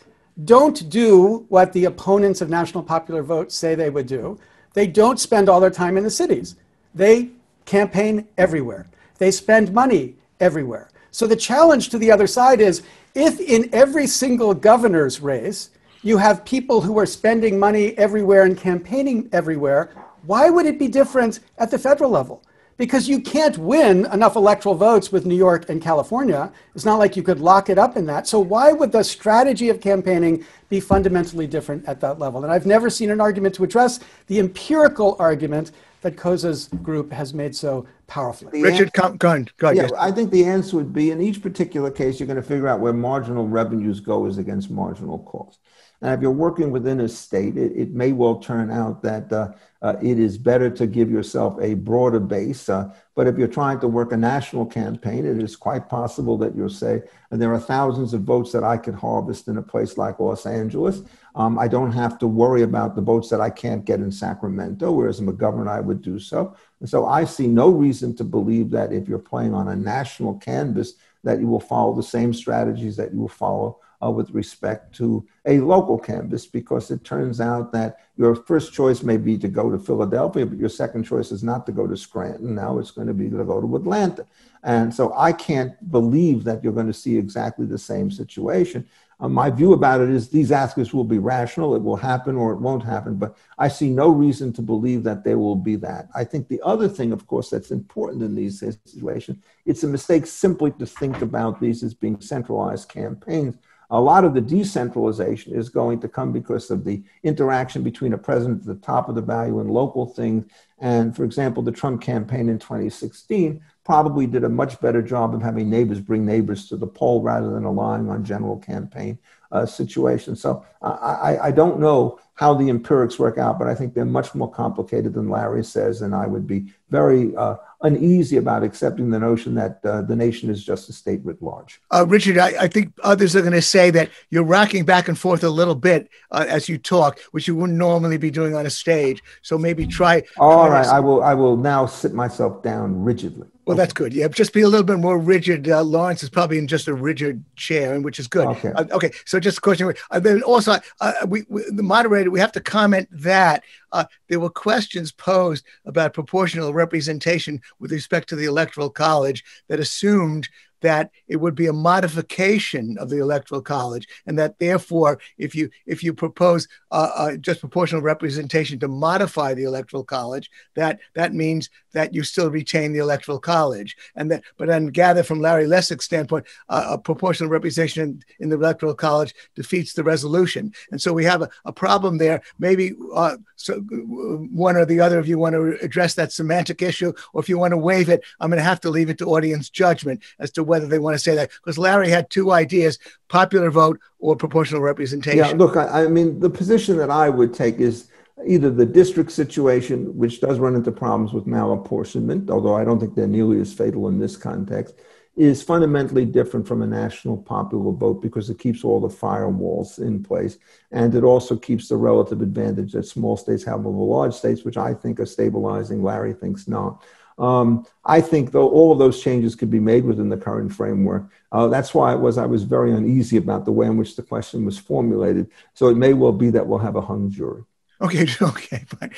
E: don't do what the opponents of national popular vote say they would do. They don't spend all their time in the cities. They campaign everywhere. They spend money everywhere. So the challenge to the other side is if in every single governor's race you have people who are spending money everywhere and campaigning everywhere, why would it be different at the federal level? Because you can't win enough electoral votes with New York and California. It's not like you could lock it up in that. So, why would the strategy of campaigning be fundamentally different at that level? And I've never seen an argument to address the empirical argument that Koza's group has made so powerfully.
C: Richard, come, go ahead. Go ahead
D: yeah, yes. I think the answer would be in each particular case, you're going to figure out where marginal revenues go is against marginal costs. Now, if you're working within a state, it, it may well turn out that uh, uh, it is better to give yourself a broader base. Uh, but if you're trying to work a national campaign, it is quite possible that you'll say, and there are thousands of votes that I could harvest in a place like Los Angeles. Um, I don't have to worry about the votes that I can't get in Sacramento, whereas governor, I would do so. And so I see no reason to believe that if you're playing on a national canvas, that you will follow the same strategies that you will follow uh, with respect to a local canvas because it turns out that your first choice may be to go to Philadelphia, but your second choice is not to go to Scranton. Now it's going to be to go to Atlanta. And so I can't believe that you're going to see exactly the same situation. Uh, my view about it is these askers will be rational. It will happen or it won't happen, but I see no reason to believe that there will be that. I think the other thing, of course, that's important in these situations, it's a mistake simply to think about these as being centralized campaigns a lot of the decentralization is going to come because of the interaction between a president at the top of the value and local things. And for example, the Trump campaign in 2016 probably did a much better job of having neighbors bring neighbors to the poll rather than relying on general campaign uh, situation. So I, I, don't know how the empirics work out, but I think they're much more complicated than Larry says, and I would be very uh, uneasy about accepting the notion that uh, the nation is just a state writ large.
C: Uh, Richard, I, I, think others are going to say that you're rocking back and forth a little bit uh, as you talk, which you wouldn't normally be doing on a stage. So maybe try.
D: All right, I will. I will now sit myself down rigidly.
C: Well, that's good. Yeah, just be a little bit more rigid. Uh, Lawrence is probably in just a rigid chair, which is good.
D: Okay.
C: Uh, okay. So just a question. Uh, then also, uh, we, we, the moderator, we have to comment that uh, there were questions posed about proportional representation with respect to the electoral college that assumed that it would be a modification of the electoral college and that therefore if you if you propose uh, uh, just proportional representation to modify the electoral college that that means that you still retain the electoral college. And that but then gather from larry lessig's standpoint uh, a proportional representation in, the electoral college defeats the resolution. And so we have a, a problem there. Maybe uh, so one or the other of you want to address that semantic issue or if you want to waive it i'm going to have to leave it to audience judgment as to whether they want to say that because Larry had two ideas popular vote or proportional representation.
D: Yeah, look, I, I, mean, the position that I would take is either the district situation, which does run into problems with malapportionment, although I don't think they're nearly as fatal in this context, is fundamentally different from a national popular vote because it keeps all the firewalls in place. And it also keeps the relative advantage that small states have over large states, which I think are stabilizing. Larry thinks not. Um, I think though all of those changes could be made within the current framework. Uh, that's why it was I was very uneasy about the way in which the question was formulated. So it may well be that we'll have a hung jury.
C: Okay, okay, but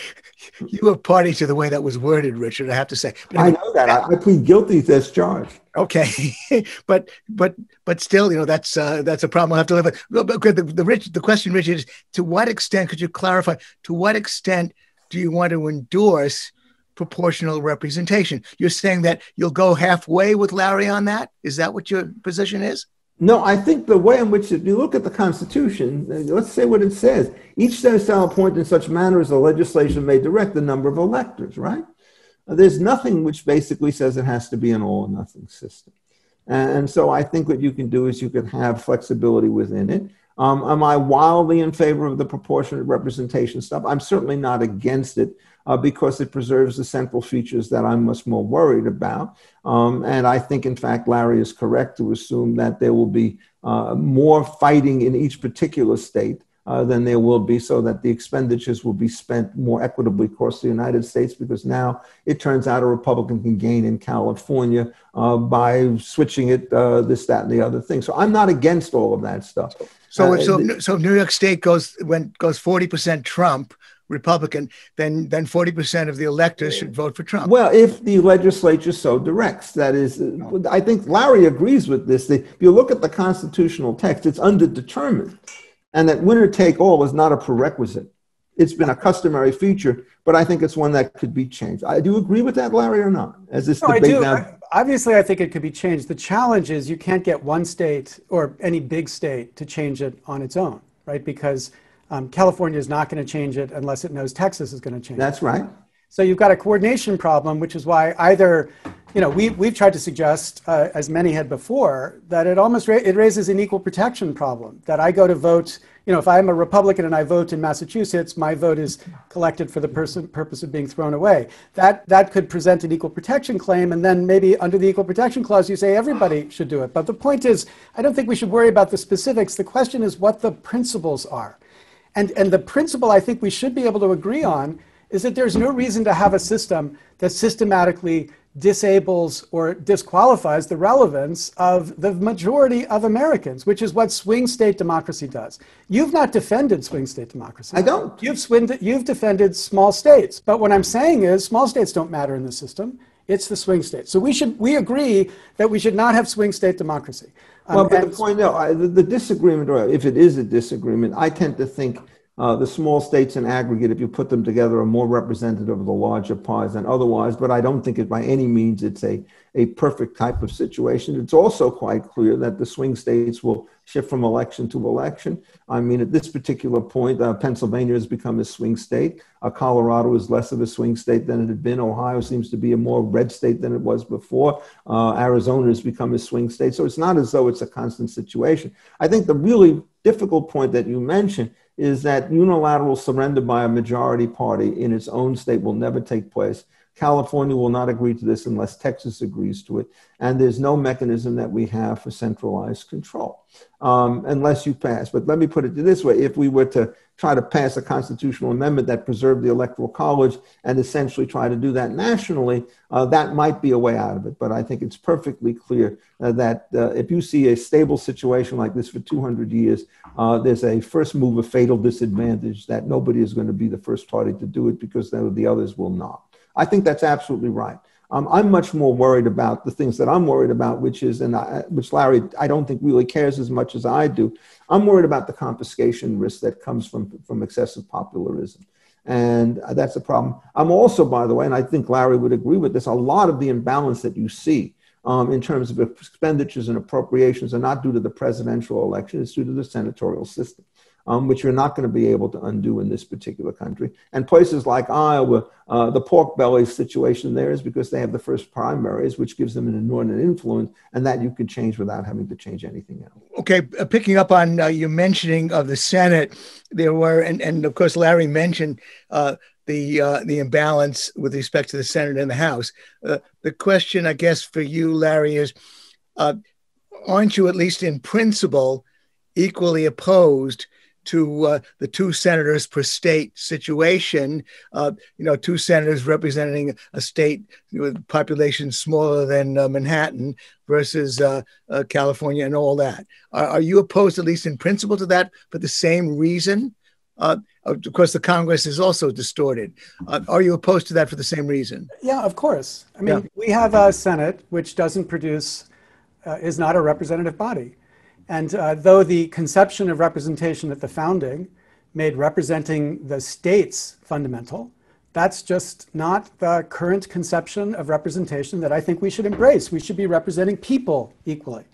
C: you were party to the way that was worded, Richard. I have to say.
D: But I know that. I, I plead guilty to this charge.
C: Okay, but but but still, you know, that's uh, that's a problem. I'll have to live with. The, the, Rich, the question, Richard, is to what extent could you clarify? To what extent do you want to endorse proportional representation. You're saying that you'll go halfway with Larry on that? Is that what your position is?
D: No, I think the way in which if you look at the Constitution, let's say what it says. Each state shall appoint in such manner as the legislation may direct the number of electors, right? There's nothing which basically says it has to be an all or nothing system. And so I think what you can do is you can have flexibility within it. Um, am I wildly in favor of the proportionate representation stuff? I'm certainly not against it uh, because it preserves the central features that I'm much more worried about. Um, and I think, in fact, Larry is correct to assume that there will be uh, more fighting in each particular state. Uh, than there will be, so that the expenditures will be spent more equitably across the United States. Because now it turns out a Republican can gain in California uh, by switching it, uh, this, that, and the other thing. So I'm not against all of that stuff.
C: So, uh, so, so New York State goes when goes forty percent Trump. Republican, then then forty percent of the electors should vote for Trump.
D: Well, if the legislature so directs, that is, I think Larry agrees with this. If you look at the constitutional text, it's underdetermined, and that winner take all is not a prerequisite. It's been a customary feature, but I think it's one that could be changed. I do agree with that, Larry, or not?
E: As this no, debate I do. now. I, obviously, I think it could be changed. The challenge is you can't get one state or any big state to change it on its own, right? Because um, California is not going to change it unless it knows Texas is going to change
D: That's
E: it.
D: right.
E: So you've got a coordination problem, which is why either, you know, we, we've tried to suggest, uh, as many had before, that it almost ra- it raises an equal protection problem. That I go to vote, you know, if I'm a Republican and I vote in Massachusetts, my vote is collected for the person, purpose of being thrown away. That, that could present an equal protection claim, and then maybe under the equal protection clause, you say everybody should do it. But the point is, I don't think we should worry about the specifics. The question is what the principles are. And, and the principle I think we should be able to agree on is that there's no reason to have a system that systematically disables or disqualifies the relevance of the majority of Americans, which is what swing state democracy does. You've not defended swing state democracy.
D: I don't.
E: You've, swing, you've defended small states. But what I'm saying is small states don't matter in the system. It's the swing state. So we should we agree that we should not have swing state democracy.
D: Um, well, but the point, no, I, the, the, disagreement, or if it is a disagreement, I tend to think Uh, the small states in aggregate, if you put them together, are more representative of the larger pies than otherwise. But I don't think it by any means it's a, a perfect type of situation. It's also quite clear that the swing states will shift from election to election. I mean, at this particular point, uh, Pennsylvania has become a swing state. Uh, Colorado is less of a swing state than it had been. Ohio seems to be a more red state than it was before. Uh, Arizona has become a swing state. So it's not as though it's a constant situation. I think the really difficult point that you mentioned is that unilateral surrender by a majority party in its own state will never take place. California will not agree to this unless Texas agrees to it. And there's no mechanism that we have for centralized control um, unless you pass. But let me put it this way if we were to try to pass a constitutional amendment that preserved the Electoral College and essentially try to do that nationally, uh, that might be a way out of it. But I think it's perfectly clear uh, that uh, if you see a stable situation like this for 200 years, uh, there's a first move mover fatal disadvantage that nobody is going to be the first party to do it because the others will not. I think that's absolutely right. Um, I'm much more worried about the things that I'm worried about, which is, and I, which Larry, I don't think really cares as much as I do. I'm worried about the confiscation risk that comes from, from excessive popularism. And that's a problem. I'm also, by the way, and I think Larry would agree with this, a lot of the imbalance that you see um, in terms of expenditures and appropriations are not due to the presidential election, it's due to the senatorial system um, which you're not going to be able to undo in this particular country. And places like Iowa, uh, the pork belly situation there is because they have the first primaries, which gives them an inordinate influence, and that you could change without having to change anything else.
C: Okay, uh, picking up on uh, your mentioning of the Senate, there were, and, and of course, Larry mentioned uh, the uh, the imbalance with respect to the Senate and the House. Uh, the question, I guess, for you, Larry, is uh, aren't you at least in principle equally opposed to uh, the two senators per state situation. Uh, you know, two senators representing a state with population smaller than uh, Manhattan versus uh, uh, California and all that. Are, are, you opposed, at least in principle, to that for the same reason? Uh, of course, the Congress is also distorted. are you opposed to that for the same reason?
E: Yeah, of course. I mean, yeah. we have a Senate which doesn't produce, is not a representative body. And uh, though the conception of representation at the founding made representing the states fundamental, that's just not the current conception of representation that I think we should embrace. We should be representing people equally.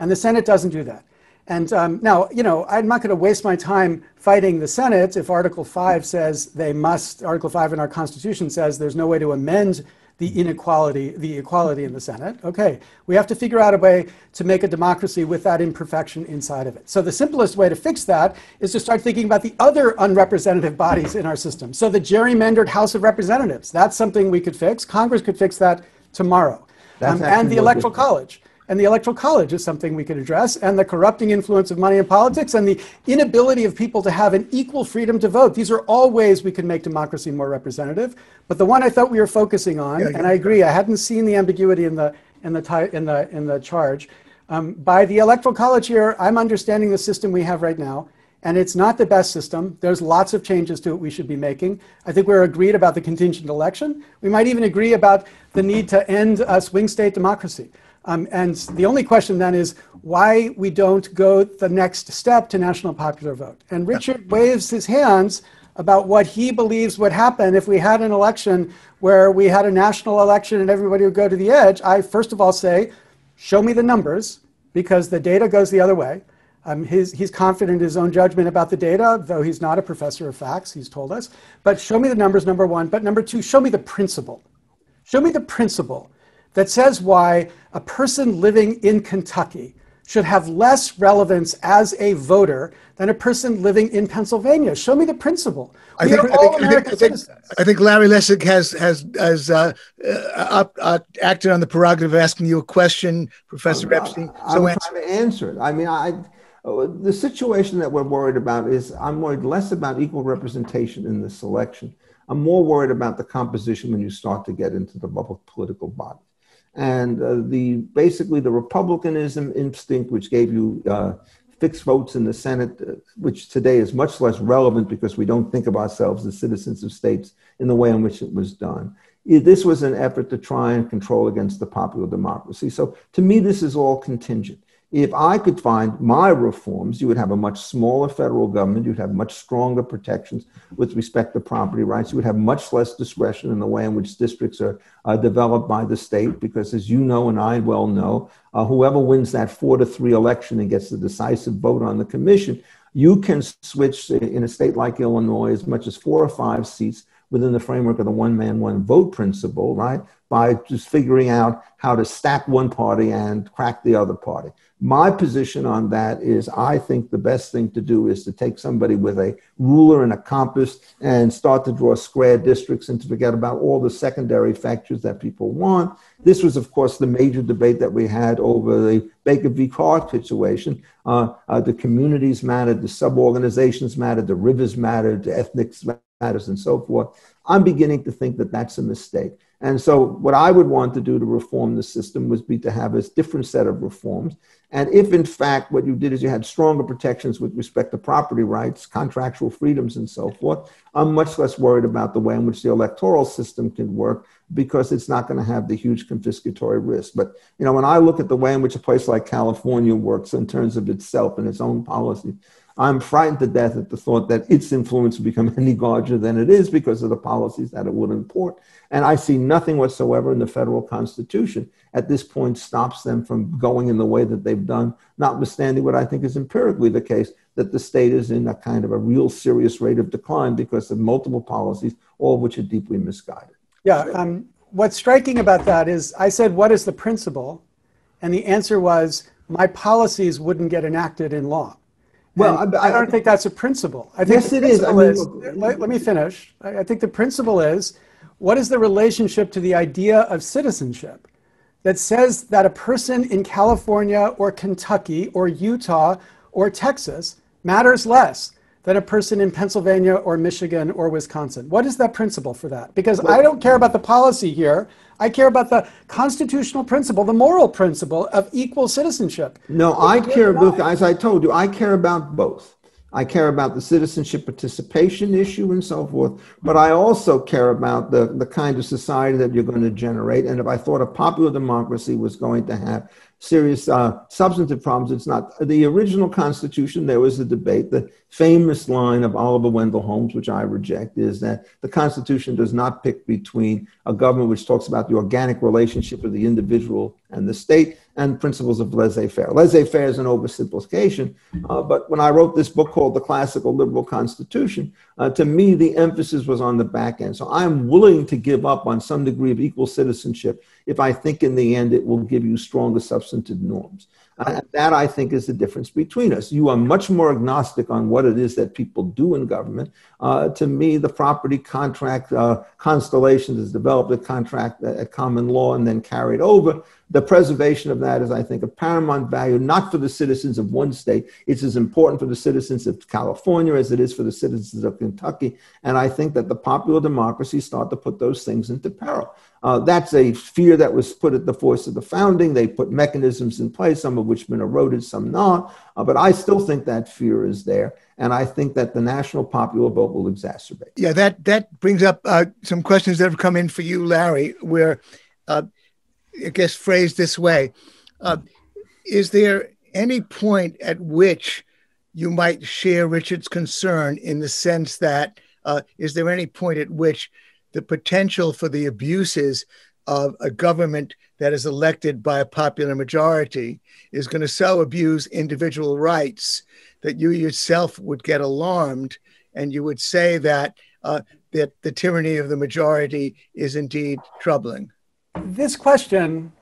E: And the Senate doesn't do that. And um, now, you know, I'm not going to waste my time fighting the Senate if Article 5 says they must, Article 5 in our Constitution says there's no way to amend the inequality, the equality in the Senate. Okay, we have to figure out a way to make a democracy with that imperfection inside of it. So the simplest way to fix that is to start thinking about the other unrepresentative bodies in our system. So the gerrymandered House of Representatives, that's something we could fix. Congress could fix that tomorrow. Um, and the Electoral College and the electoral college is something we could address, and the corrupting influence of money in politics, and the inability of people to have an equal freedom to vote. These are all ways we can make democracy more representative. But the one I thought we were focusing on, yeah, and I agree, I hadn't seen the ambiguity in the in the in the in the charge. Um, by the electoral college here, I'm understanding the system we have right now, and it's not the best system. There's lots of changes to it we should be making. I think we're agreed about the contingent election. We might even agree about the need to end a swing state democracy. Um, and the only question then is why we don't go the next step to national popular vote. And Richard waves his hands about what he believes would happen if we had an election where we had a national election and everybody would go to the edge. I first of all say, show me the numbers, because the data goes the other way. Um, his, he's confident in his own judgment about the data, though he's not a professor of facts, he's told us. But show me the numbers, number one. But number two, show me the principle. Show me the principle that says why a person living in Kentucky should have less relevance as a voter than a person living in Pennsylvania. Show me the principle. I think, are all I think, American I think, citizens.
C: I think Larry Lessig has has has uh, uh, uh, acted on the prerogative of asking you a question, Professor I'm, Epstein.
D: So I'm trying to answer it. I mean, I the situation that we're worried about is I'm worried less about equal representation in this election. I'm more worried about the composition when you start to get into the bubble political body and uh, the basically the republicanism instinct which gave you uh, fixed votes in the senate uh, which today is much less relevant because we don't think of ourselves as citizens of states in the way in which it was done. This was an effort to try and control against the popular democracy. So to me this is all contingent If I could find my reforms, you would have a much smaller federal government. You'd have much stronger protections with respect to property rights. You would have much less discretion in the way in which districts are uh, developed by the state, because as you know and I well know, uh, whoever wins that four to three election and gets the decisive vote on the commission, you can switch in a state like Illinois as much as four or five seats within the framework of the one man, one vote principle, right? By just figuring out how to stack one party and crack the other party. My position on that is I think the best thing to do is to take somebody with a ruler and a compass and start to draw square districts and to forget about all the secondary factors that people want. This was, of course, the major debate that we had over the Baker v. Clark situation. Uh, uh, the communities mattered, the sub organizations mattered, the rivers mattered, the ethnic matters, and so forth. I'm beginning to think that that's a mistake. And so, what I would want to do to reform the system would be to have a different set of reforms. And if, in fact, what you did is you had stronger protections with respect to property rights, contractual freedoms, and so forth, I'm much less worried about the way in which the electoral system can work because it's not going to have the huge confiscatory risk. But you know, when I look at the way in which a place like California works in terms of itself and its own policy, I'm frightened to death at the thought that its influence will become any larger than it is because of the policies that it would import. And I see nothing whatsoever in the federal constitution at this point stops them from going in the way that they've done, notwithstanding what I think is empirically the case that the state is in a kind of a real serious rate of decline because of multiple policies, all of which are deeply misguided.
E: Yeah. Um, what's striking about that is I said, What is the principle? And the answer was, My policies wouldn't get enacted in law. Well, I, I, don't think that's a principle. I think
D: yes, it is. I mean, is
E: let, let, me finish. I, I think the principle is what is the relationship to the idea of citizenship that says that a person in California or Kentucky or Utah or Texas matters less than a person in Pennsylvania or Michigan or Wisconsin? What is that principle for that? Because I don't care about the policy here. I care about the constitutional principle, the moral principle of equal citizenship.
D: No, I care, Luke, as I told you, I care about both. I care about the citizenship participation issue and so forth, but I also care about the, the kind of society that you're going to generate. And if I thought a popular democracy was going to have serious uh, substantive problems. It's not the original Constitution. There was a debate. The famous line of Oliver Wendell Holmes, which I reject, is that the Constitution does not pick between a government which talks about the organic relationship of the individual and the state and principles of laissez-faire. Laissez-faire is an oversimplification, uh, but when I wrote this book called The Classical Liberal Constitution, uh, to me the emphasis was on the back end. So I'm willing to give up on some degree of equal citizenship if I think in the end it will give you stronger substantive norms. Uh, that I think is the difference between us. You are much more agnostic on what it is that people do in government. Uh, to me, the property contract uh, constellation has developed a contract at common law and then carried over the preservation of that is, I think, of paramount value, not for the citizens of one state. It's as important for the citizens of California as it is for the citizens of Kentucky. And I think that the popular democracies start to put those things into peril. Uh, that's a fear that was put at the force of the founding. They put mechanisms in place, some of which have been eroded, some not. Uh, but I still think that fear is there. And I think that the national popular vote will exacerbate.
C: Yeah, that, that brings up uh, some questions that have come in for you, Larry, where uh, I guess phrased this way. Uh, is there any point at which you might share Richard's concern in the sense that uh, is there any point at which the potential for the abuses of a government that is elected by a popular majority is going to so abuse individual rights that you yourself would get alarmed and you would say that uh, that the tyranny of the majority is indeed troubling?
E: This question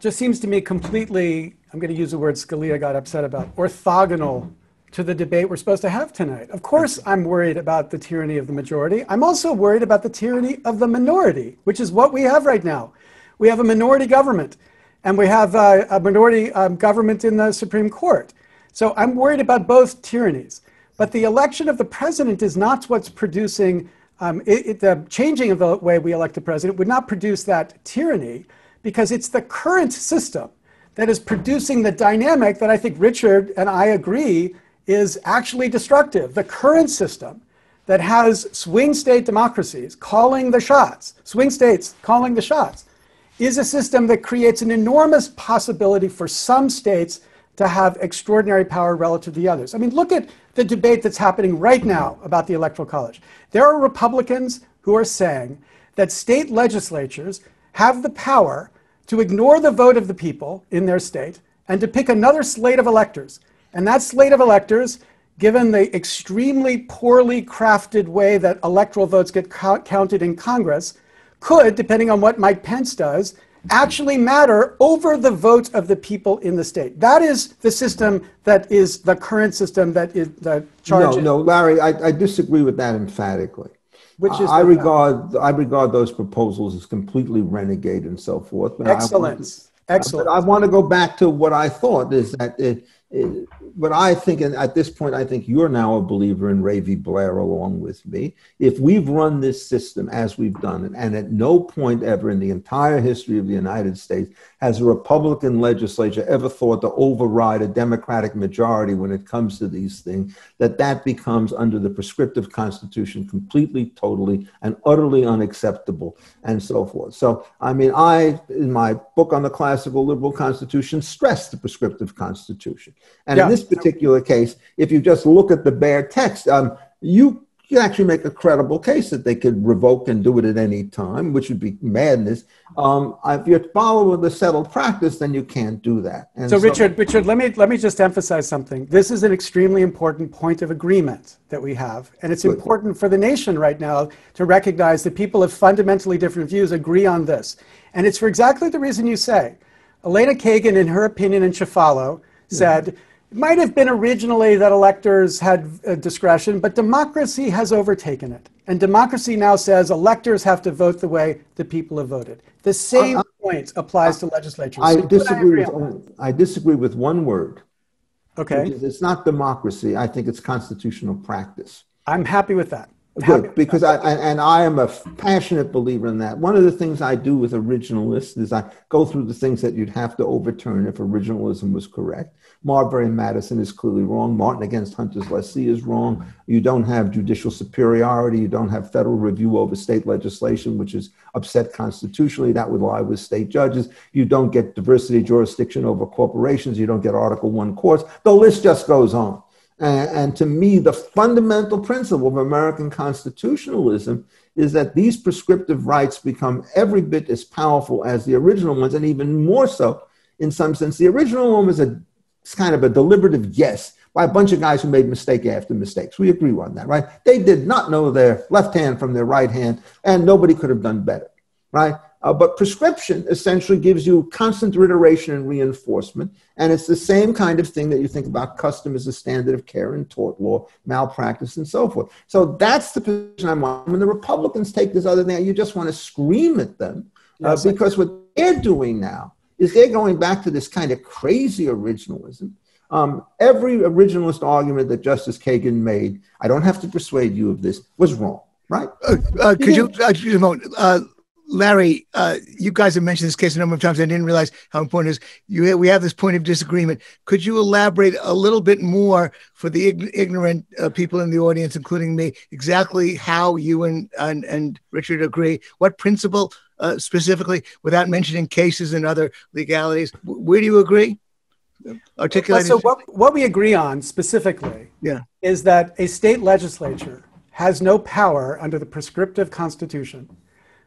E: just seems to me completely, I'm going to use the word Scalia got upset about, orthogonal to the debate we're supposed to have tonight. Of course, I'm worried about the tyranny of the majority. I'm also worried about the tyranny of the minority, which is what we have right now. We have a minority government, and we have a, a minority um, government in the Supreme Court. So I'm worried about both tyrannies. But the election of the president is not what's producing um, it, it, the changing of the way we elect the president would not produce that tyranny because it's the current system that is producing the dynamic that I think Richard and I agree is actually destructive. The current system that has swing state democracies calling the shots, swing states calling the shots, is a system that creates an enormous possibility for some states to have extraordinary power relative to the others. I mean, look at the debate that's happening right now about the Electoral College. There are Republicans who are saying that state legislatures have the power to ignore the vote of the people in their state and to pick another slate of electors. And that slate of electors, given the extremely poorly crafted way that electoral votes get counted in Congress, could, depending on what Mike Pence does, actually matter over the vote of the people in the state. That is the system that is the current system that is the charge.
D: No, no, Larry, I, I disagree with that emphatically.
E: Which is
D: I regard I regard those proposals as completely renegade and so forth.
E: But Excellent.
D: I
E: Excellent.
D: I want to go back to what I thought is that it, it, but I think, and at this point, I think you're now a believer in Ray V. Blair along with me. If we've run this system as we've done it, and at no point ever in the entire history of the United States has a Republican legislature ever thought to override a Democratic majority when it comes to these things, that that becomes under the prescriptive Constitution completely, totally, and utterly unacceptable, and so forth. So, I mean, I, in my book on the classical liberal Constitution, stress the prescriptive Constitution. And yeah. in this particular case, if you just look at the bare text, um, you can actually make a credible case that they could revoke and do it at any time, which would be madness. Um, if you're following the settled practice, then you can't do that.
E: And so, so, Richard, Richard, let me let me just emphasize something. This is an extremely important point of agreement that we have, and it's good. important for the nation right now to recognize that people of fundamentally different views agree on this, and it's for exactly the reason you say. Elena Kagan, in her opinion in Chiafalo, said. Mm-hmm it might have been originally that electors had uh, discretion, but democracy has overtaken it. And democracy now says electors have to vote the way the people have voted. The same uh, point applies to legislatures.
D: I so disagree. I, with, I disagree with one word.
E: Okay.
D: It's not democracy. I think it's constitutional practice.
E: I'm happy with that.
D: Good, because I and I am a passionate believer in that. One of the things I do with originalists is I go through the things that you'd have to overturn if originalism was correct. Marbury and Madison is clearly wrong. Martin against Hunter's lessee is wrong. You don't have judicial superiority. You don't have federal review over state legislation, which is upset constitutionally. That would lie with state judges. You don't get diversity jurisdiction over corporations. You don't get Article One courts. The list just goes on. And, and to me, the fundamental principle of American constitutionalism is that these prescriptive rights become every bit as powerful as the original ones, and even more so in some sense. The original one was a kind of a deliberative guess by a bunch of guys who made mistake after mistakes. We agree on that, right? They did not know their left hand from their right hand, and nobody could have done better, right? Uh, but prescription essentially gives you constant reiteration and reinforcement. And it's the same kind of thing that you think about custom as a standard of care in tort law, malpractice, and so forth. So that's the position I'm on. When the Republicans take this other thing, you just want to scream at them uh, yes, because what they're doing now is they're going back to this kind of crazy originalism. Um, every originalist argument that Justice Kagan made, I don't have to persuade you of this, was wrong, right?
C: Uh, uh, could you, uh, moment, uh, Larry, uh, you guys have mentioned this case a number of times. I didn't realize how important it is. You, we have this point of disagreement. Could you elaborate a little bit more for the ignorant uh, people in the audience, including me, exactly how you and, and, and Richard agree? What principle uh, specifically, without mentioning cases and other legalities. Where do you agree?
E: Articulate. So what, what we agree on specifically
C: yeah.
E: is that a state legislature has no power under the prescriptive constitution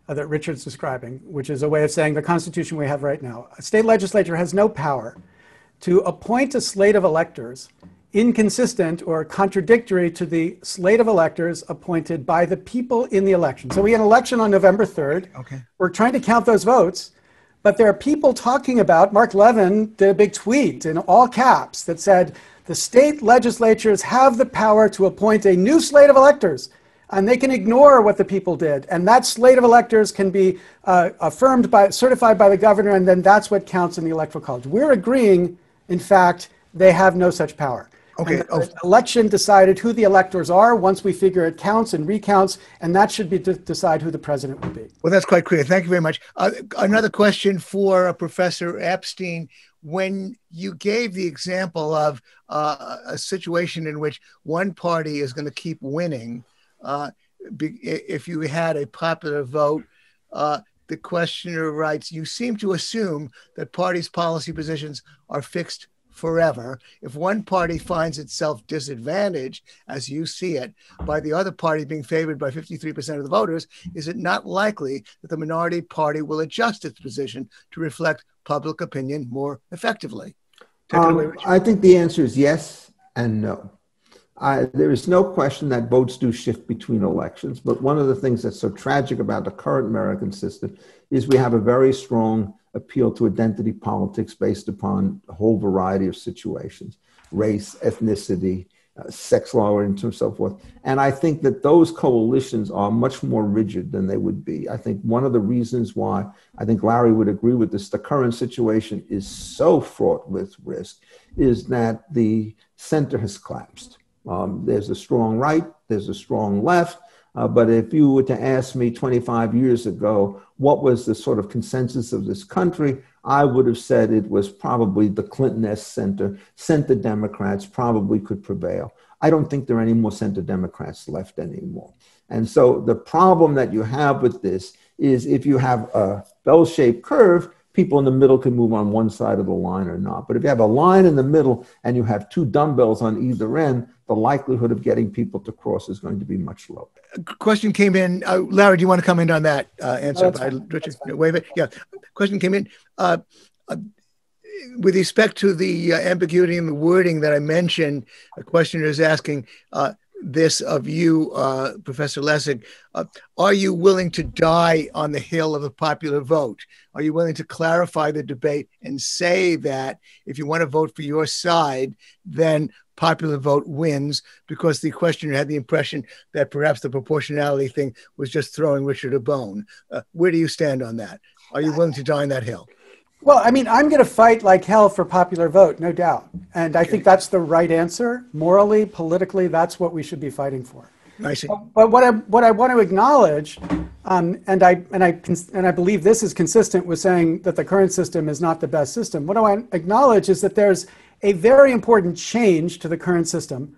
E: uh, that Richard's describing, which is a way of saying the constitution we have right now. A state legislature has no power to appoint a slate of electors inconsistent or contradictory to the slate of electors appointed by the people in the election. So we had an election on November 3rd.
C: Okay.
E: We're trying to count those votes, but there are people talking about, Mark Levin did a big tweet in all caps that said, the state legislatures have the power to appoint a new slate of electors and they can ignore what the people did. And that slate of electors can be uh, affirmed by, certified by the governor, and then that's what counts in the electoral college. We're agreeing, in fact, they have no such power.
C: Okay.
E: Oh. election decided who the electors are once we figure it counts and recounts, and that should be to decide who the president would be.
C: Well, that's quite clear. Thank you very much. Uh, another question for uh, Professor Epstein. When you gave the example of uh, a situation in which one party is going to keep winning, uh, be, if you had a popular vote, uh, the questioner writes, you seem to assume that parties' policy positions are fixed forever. If one party finds itself disadvantaged, as you see it, by the other party being favored by 53% of the voters, is it not likely that the minority party will adjust its position to reflect public opinion more effectively?
D: Um, I think the answer is yes and no. There is no question that votes do shift between elections, but one of the things that's so tragic about the current American system is we have a very strong appeal to identity politics based upon a whole variety of situations race, ethnicity, uh, sex law, and so forth. And I think that those coalitions are much more rigid than they would be. I think one of the reasons why I think Larry would agree with this, the current situation is so fraught with risk, is that the center has collapsed. Um, there's a strong right, there's a strong left, uh, but if you were to ask me 25 years ago, what was the sort of consensus of this country, I would have said it was probably the Clinton S center. Center Democrats probably could prevail. I don't think there are any more center Democrats left anymore. And so the problem that you have with this is if you have a bell shaped curve, people in the middle can move on one side of the line or not. But if you have a line in the middle and you have two dumbbells on either end, the likelihood of getting people to cross is going to be much lower.
C: A question came in. Uh, Larry, do you want to comment on that uh, answer by Richard? Waive it. Yeah. Question came in. Uh, uh with respect to the uh, ambiguity in the wording that I mentioned, a questioner is asking uh, this of you, Professor Lessig. are you willing to die on the hill of the popular vote? Are you willing to clarify the debate and say that if you want to vote for your side, then popular vote wins because the questioner had the impression that perhaps the proportionality thing was just throwing Richard a bone. Uh, where do you stand on that? Are you willing to die on that hill?
E: Well, I mean, I'm going to fight like hell for popular vote, no doubt. And I think that's the right answer. Morally, politically, that's what we should be fighting for.
C: I see.
E: But, but what I what I want to acknowledge, um, and I and I and I believe this is consistent with saying that the current system is not the best system. What I want to acknowledge is that there's a very important change to the current system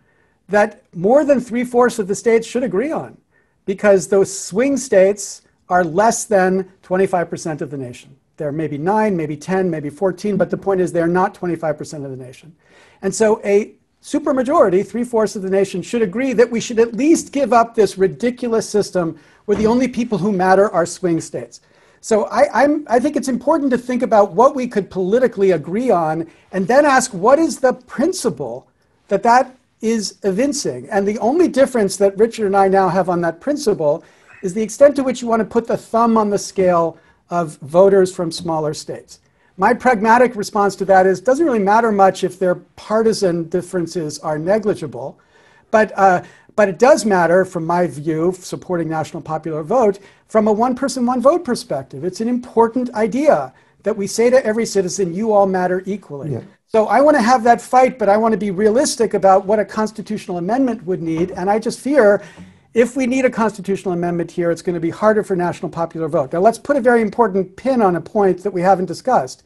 E: that more than three fourths of the states should agree on because those swing states are less than 25% of the nation. They're maybe nine, maybe 10, maybe 14, but the point is they're not 25% of the nation. And so a supermajority, three fourths of the nation, should agree that we should at least give up this ridiculous system where the only people who matter are swing states. So I, I'm, I think it's important to think about what we could politically agree on and then ask what is the principle that that is evincing. And the only difference that Richard and I now have on that principle is the extent to which you want to put the thumb on the scale of voters from smaller states. My pragmatic response to that is doesn't really matter much if their partisan differences are negligible, but uh, but it does matter, from my view, supporting national popular vote, from a one person, one vote perspective. It's an important idea that we say to every citizen, you all matter equally. Yeah. So I want to have that fight, but I want to be realistic about what a constitutional amendment would need. And I just fear if we need a constitutional amendment here, it's going to be harder for national popular vote. Now, let's put a very important pin on a point that we haven't discussed.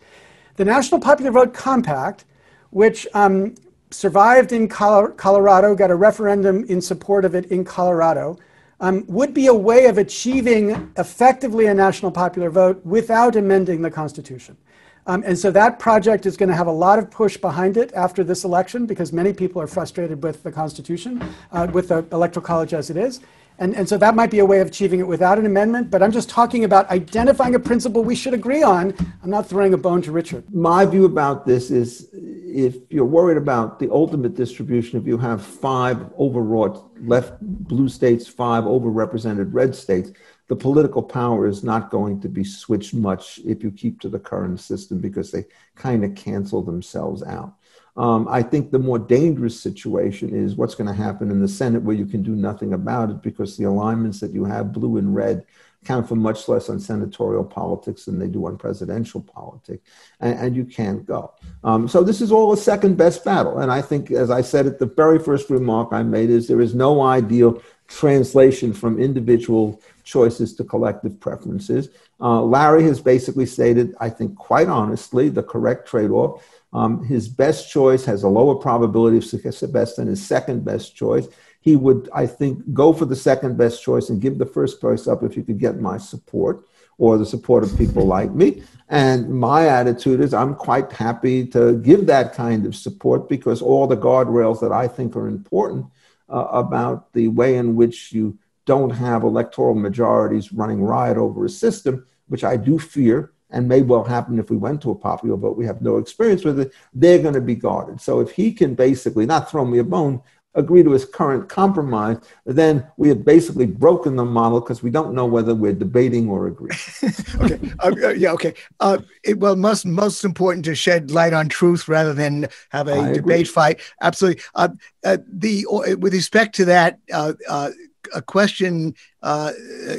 E: The National Popular Vote Compact, which um, survived in Colorado, got a referendum in support of it in Colorado, um, would be a way of achieving effectively a national popular vote without amending the Constitution. Um, and so that project is going to have a lot of push behind it after this election because many people are frustrated with the Constitution, uh, with the Electoral College as it is. And, and so that might be a way of achieving it without an amendment, but I'm just talking about identifying a principle we should agree on. I'm not throwing a bone to Richard.
D: My view about this is if you're worried about the ultimate distribution, if you have five overwrought left blue states, five overrepresented red states, the political power is not going to be switched much if you keep to the current system because they kind of cancel themselves out. Um, I think the more dangerous situation is what's going to happen in the Senate, where you can do nothing about it because the alignments that you have, blue and red, count for much less on senatorial politics than they do on presidential politics, and, and you can't go. Um, so this is all a second best battle, and I think, as I said at the very first remark I made, is there is no ideal translation from individual choices to collective preferences. Uh, Larry has basically stated, I think, quite honestly, the correct trade-off um, his best choice has a lower probability of success than his second best choice. He would, I think, go for the second best choice and give the first choice up if he could get my support. or the support of people like me. And my attitude is I'm quite happy to give that kind of support because all the guardrails that I think are important uh, about the way in which you don't have electoral majorities running riot over a system, which I do fear and may well happen if we went to a popular vote. We have no experience with it. They're going to be guarded. So if he can basically not throw me a bone, agree to his current compromise, then we have basically broken the model because we don't know whether we're debating or agreeing.
C: okay. Uh, uh, yeah. Okay. Uh, it, well, most most important to shed light on truth rather than have a I debate agree. fight. Absolutely. Uh, uh the uh, with respect to that, a question, a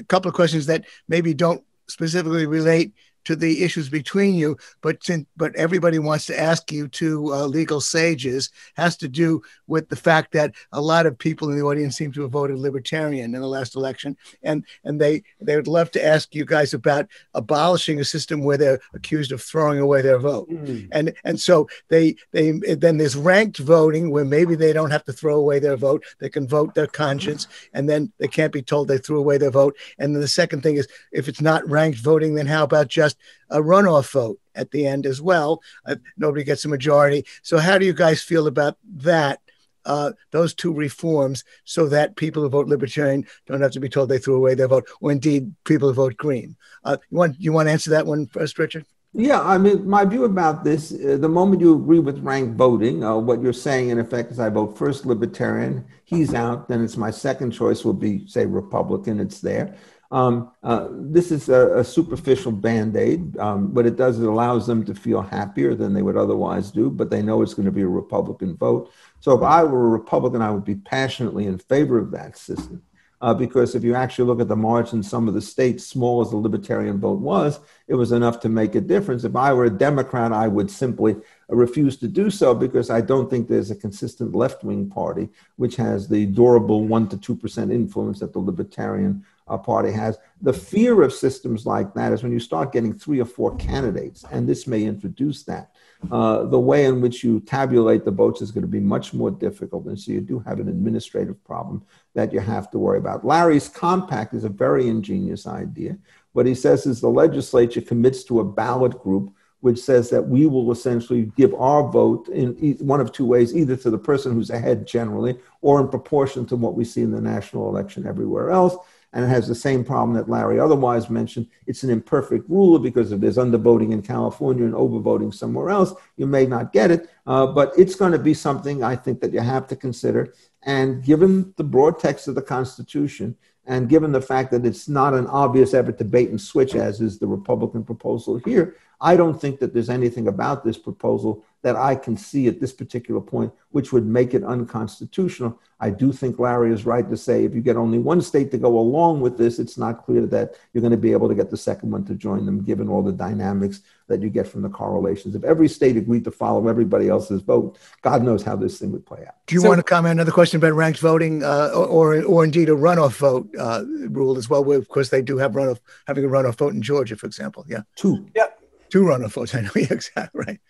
C: couple of questions that maybe don't specifically relate to the issues between you, but since, but everybody wants to ask you to uh, legal sages has to do with the fact that a lot of people in the audience seem to have voted libertarian in the last election, and and they they would love to ask you guys about abolishing a system where they're accused of throwing away their vote, mm. and and so they they then there's ranked voting where maybe they don't have to throw away their vote, they can vote their conscience, and then they can't be told they threw away their vote, and then the second thing is if it's not ranked voting, then how about just a runoff vote at the end as well. Uh, nobody gets a majority. So, how do you guys feel about that? Uh, those two reforms, so that people who vote Libertarian don't have to be told they threw away their vote, or indeed people who vote Green. Uh, you want you want to answer that one first, Richard?
D: Yeah, I mean, my view about this: uh, the moment you agree with ranked voting, uh, what you're saying in effect is, I vote first Libertarian, he's out, then it's my second choice will be, say, Republican. It's there. Um, uh, this is a, a superficial band aid. Um, what it does, it allows them to feel happier than they would otherwise do, but they know it's going to be a Republican vote. So if I were a Republican, I would be passionately in favor of that system. Uh, because if you actually look at the margin, some of the states, small as the libertarian vote was, it was enough to make a difference. If I were a Democrat, I would simply refuse to do so because I don't think there's a consistent left wing party which has the durable 1% to 2% influence that the libertarian uh, party has. The fear of systems like that is when you start getting three or four candidates, and this may introduce that. Uh, the way in which you tabulate the votes is going to be much more difficult. And so you do have an administrative problem that you have to worry about. Larry's compact is a very ingenious idea. What he says is the legislature commits to a ballot group which says that we will essentially give our vote in one of two ways either to the person who's ahead generally or in proportion to what we see in the national election everywhere else and it has the same problem that Larry otherwise mentioned. It's an imperfect rule because if there's undervoting in California and overvoting somewhere else, you may not get it. Uh, but it's going to be something I think that you have to consider. And given the broad text of the Constitution, and given the fact that it's not an obvious effort to bait and switch, as is the Republican proposal here, I don't think that there's anything about this proposal that I can see at this particular point which would make it unconstitutional. I do think Larry is right to say if you get only one state to go along with this, it's not clear that you're going to be able to get the second one to join them, given all the dynamics that you get from the correlations. If every state agreed to follow everybody else's vote, God knows how this thing would play out.
C: Do you so, want to comment another question about ranked voting, uh, or, or, or indeed a runoff vote uh, rule as well? Where of course they do have runoff having a runoff vote in Georgia, for example. Yeah,
D: two.
E: Yeah,
C: votes. I know. Yeah, exactly right.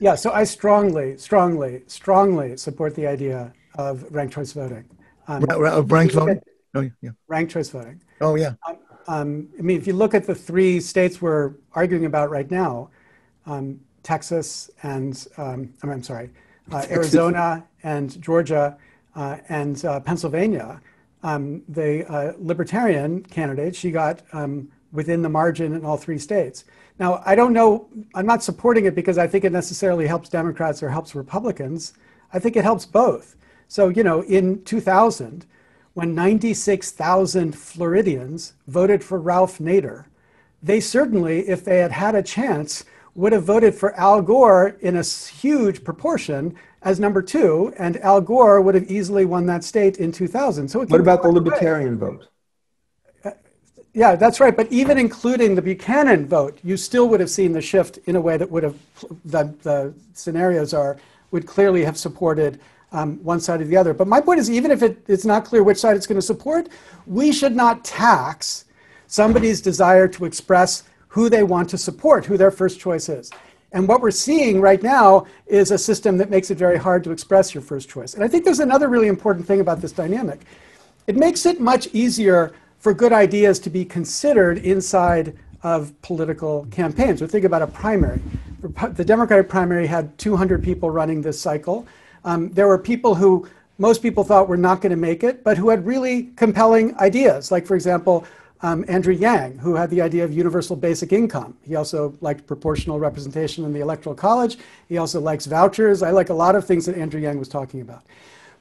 E: Yeah, so I strongly, strongly, strongly support the idea of ranked choice voting.
C: Um, ranked voting?
E: oh, yeah. Ranked choice voting.
C: Oh, yeah.
E: Um, um, I mean, if you look at the three states we're arguing about right now, um, Texas and, um, I am sorry, uh, Arizona and Georgia uh, and uh, Pennsylvania, um, the uh, Libertarian candidate, she got within the margin in all three states. Now, I don't know, I'm not supporting it because I think it necessarily helps Democrats or helps Republicans. I think it helps both. So, you know, in 2000, when 96,000 Floridians voted for Ralph Nader, they certainly, if they had had a chance, would have voted for Al Gore in a huge proportion as number two, and Al Gore would have easily won that state in 2000. So,
D: what about the libertarian vote?
E: Yeah, that's right. But even including the Buchanan vote, you still would have seen the shift in a way that would have, the, the scenarios are, would clearly have supported um, one side or the other. But my point is, even if it, it's not clear which side it's going to support, we should not tax somebody's desire to express who they want to support, who their first choice is. And what we're seeing right now is a system that makes it very hard to express your first choice. And I think there's another really important thing about this dynamic. It makes it much easier for good ideas to be considered inside of political campaigns. Or think about a primary. The Democratic primary had 200 people running this cycle. Um, there were people who most people thought were not going to make it, but who had really compelling ideas. Like, for example, um, Andrew Yang, who had the idea of universal basic income. He also liked proportional representation in the Electoral College. He also likes vouchers. I like a lot of things that Andrew Yang was talking about.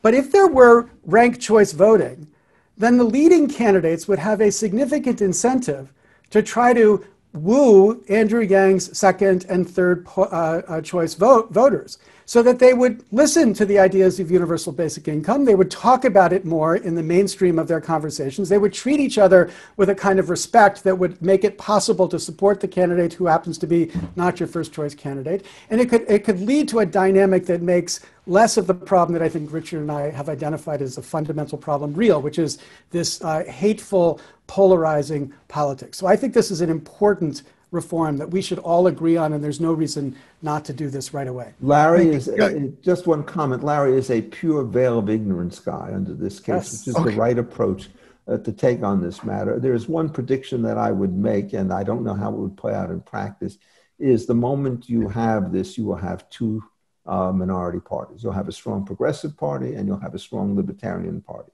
E: But if there were ranked choice voting, then the leading candidates would have a significant incentive to try to woo Andrew Yang's second and third uh, uh, choice vote, voters so that they would listen to the ideas of universal basic income. They would talk about it more in the mainstream of their conversations. They would treat each other with a kind of respect that would make it possible to support the candidate who happens to be not your first choice candidate. And it could, it could lead to a dynamic that makes less of the problem that I think Richard and I have identified as a fundamental problem real, which is this uh, hateful, polarizing politics. So I think this is an important reform that we should all agree on, and there's no reason not to do this right away.
D: Larry is just one comment. Larry is a pure veil of ignorance guy under this case, yes. which is okay. the right approach uh, to take on this matter. There is one prediction that I would make, and I don't know how it would play out in practice. Is the moment you have this, you will have two uh, minority parties. You'll have a strong progressive party, and you'll have a strong libertarian party.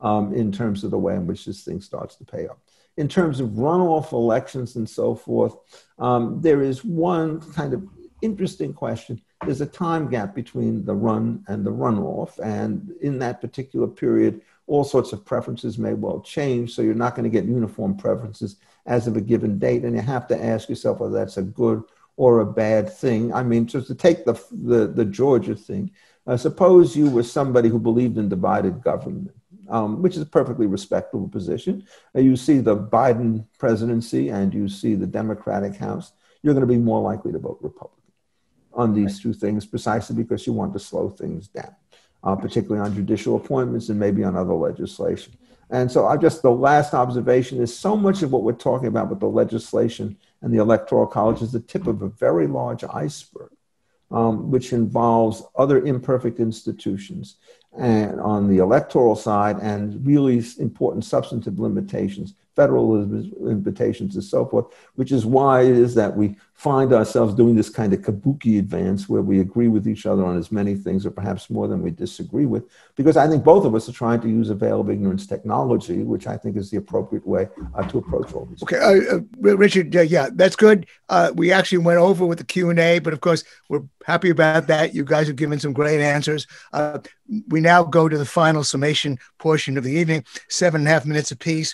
D: Um, in terms of the way in which this thing starts to pay up in terms of runoff elections and so forth, um, there is one kind of interesting question. There's a time gap between the run and the runoff. And in that particular period, all sorts of preferences may well change. So you're not going to get uniform preferences as of a given date. And you have to ask yourself whether that's a good or a bad thing. I mean, just to take the, the, the Georgia thing, uh, suppose you were somebody who believed in divided government um, which is a perfectly respectable position. Uh, you see the Biden presidency and you see the Democratic House, you're going to be more likely to vote Republican on these right. two things precisely because you want to slow things down, uh, particularly on judicial appointments and maybe on other legislation. And so, I just the last observation is so much of what we're talking about with the legislation and the electoral college is the tip of a very large iceberg um, which involves other imperfect institutions and on the electoral side and really important substantive limitations federal invitations and so forth, which is why it is that we find ourselves doing this kind of kabuki advance where we agree with each other on as many things or perhaps more than we disagree with. Because I think both of us are trying to use a veil of ignorance technology, which I think is the appropriate way uh, to approach all these.
C: Okay, uh, uh, Richard, uh, yeah, that's good. Uh, we actually went over with the Q&A, but of course, we're happy about that. You guys have given some great answers. Uh, we now go to the final summation portion of the evening, seven and a half minutes apiece.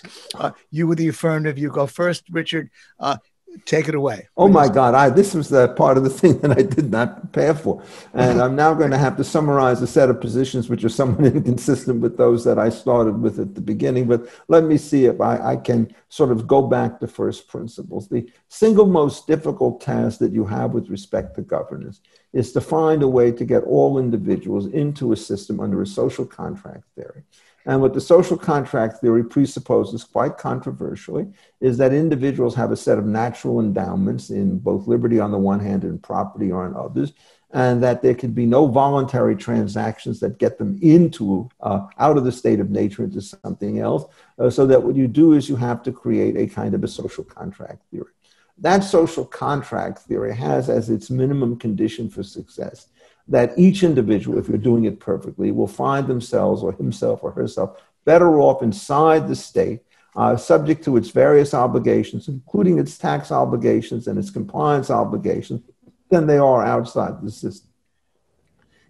C: You were the affirmative. You go first, Richard. Uh, take it away.
D: Oh my God! I, this was the part of the thing that I did not prepare for, and I'm now going to have to summarize a set of positions which are somewhat inconsistent with those that I started with at the beginning. But let me see if I, I can sort of go back to first principles. The single most difficult task that you have with respect to governance is to find a way to get all individuals into a system under a social contract theory and what the social contract theory presupposes, quite controversially, is that individuals have a set of natural endowments in both liberty on the one hand and property on others, and that there can be no voluntary transactions that get them into uh, out of the state of nature into something else. Uh, so that what you do is you have to create a kind of a social contract theory. That social contract theory has as its minimum condition for success that each individual, if you're doing it perfectly, will find themselves or himself or herself better off inside the state, uh, subject to its various obligations, including its tax obligations and its compliance obligations, than they are outside the system.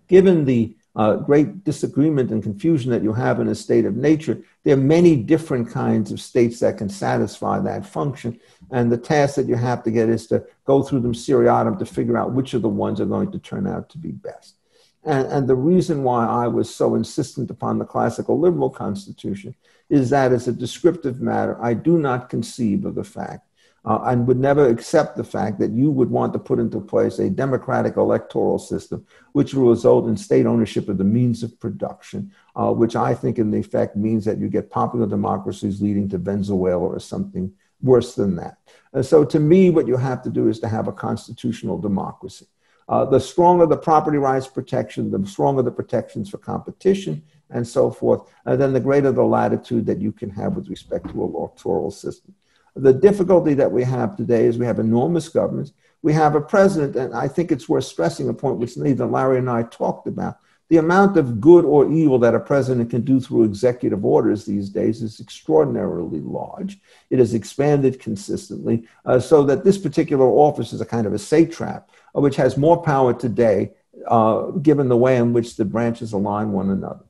D: Given the uh, great disagreement and confusion that you have in a state of nature, there are many different kinds of states that can satisfy that function. And the task that you have to get is to go through them seriatim to figure out which of the ones are going to turn out to be best. And, and the reason why I was so insistent upon the classical liberal constitution is that as a descriptive matter, I do not conceive of the fact uh, and would never accept the fact that you would want to put into place a democratic electoral system, which will result in state ownership of the means of production, uh, which I think in the effect means that you get popular democracies leading to Venezuela or something worse than that. Uh, so to me, what you have to do is to have a constitutional democracy. Uh, the stronger the property rights protection, the stronger the protections for competition and so forth, uh, then the greater the latitude that you can have with respect to a electoral system. The difficulty that we have today is we have enormous governments. We have a president, and I think it's worth stressing a point which neither Larry and I talked about. The amount of good or evil that a president can do through executive orders these days is extraordinarily large. It has expanded consistently, uh, so that this particular office is a kind of a satrap, uh, which has more power today, uh, given the way in which the branches align one another.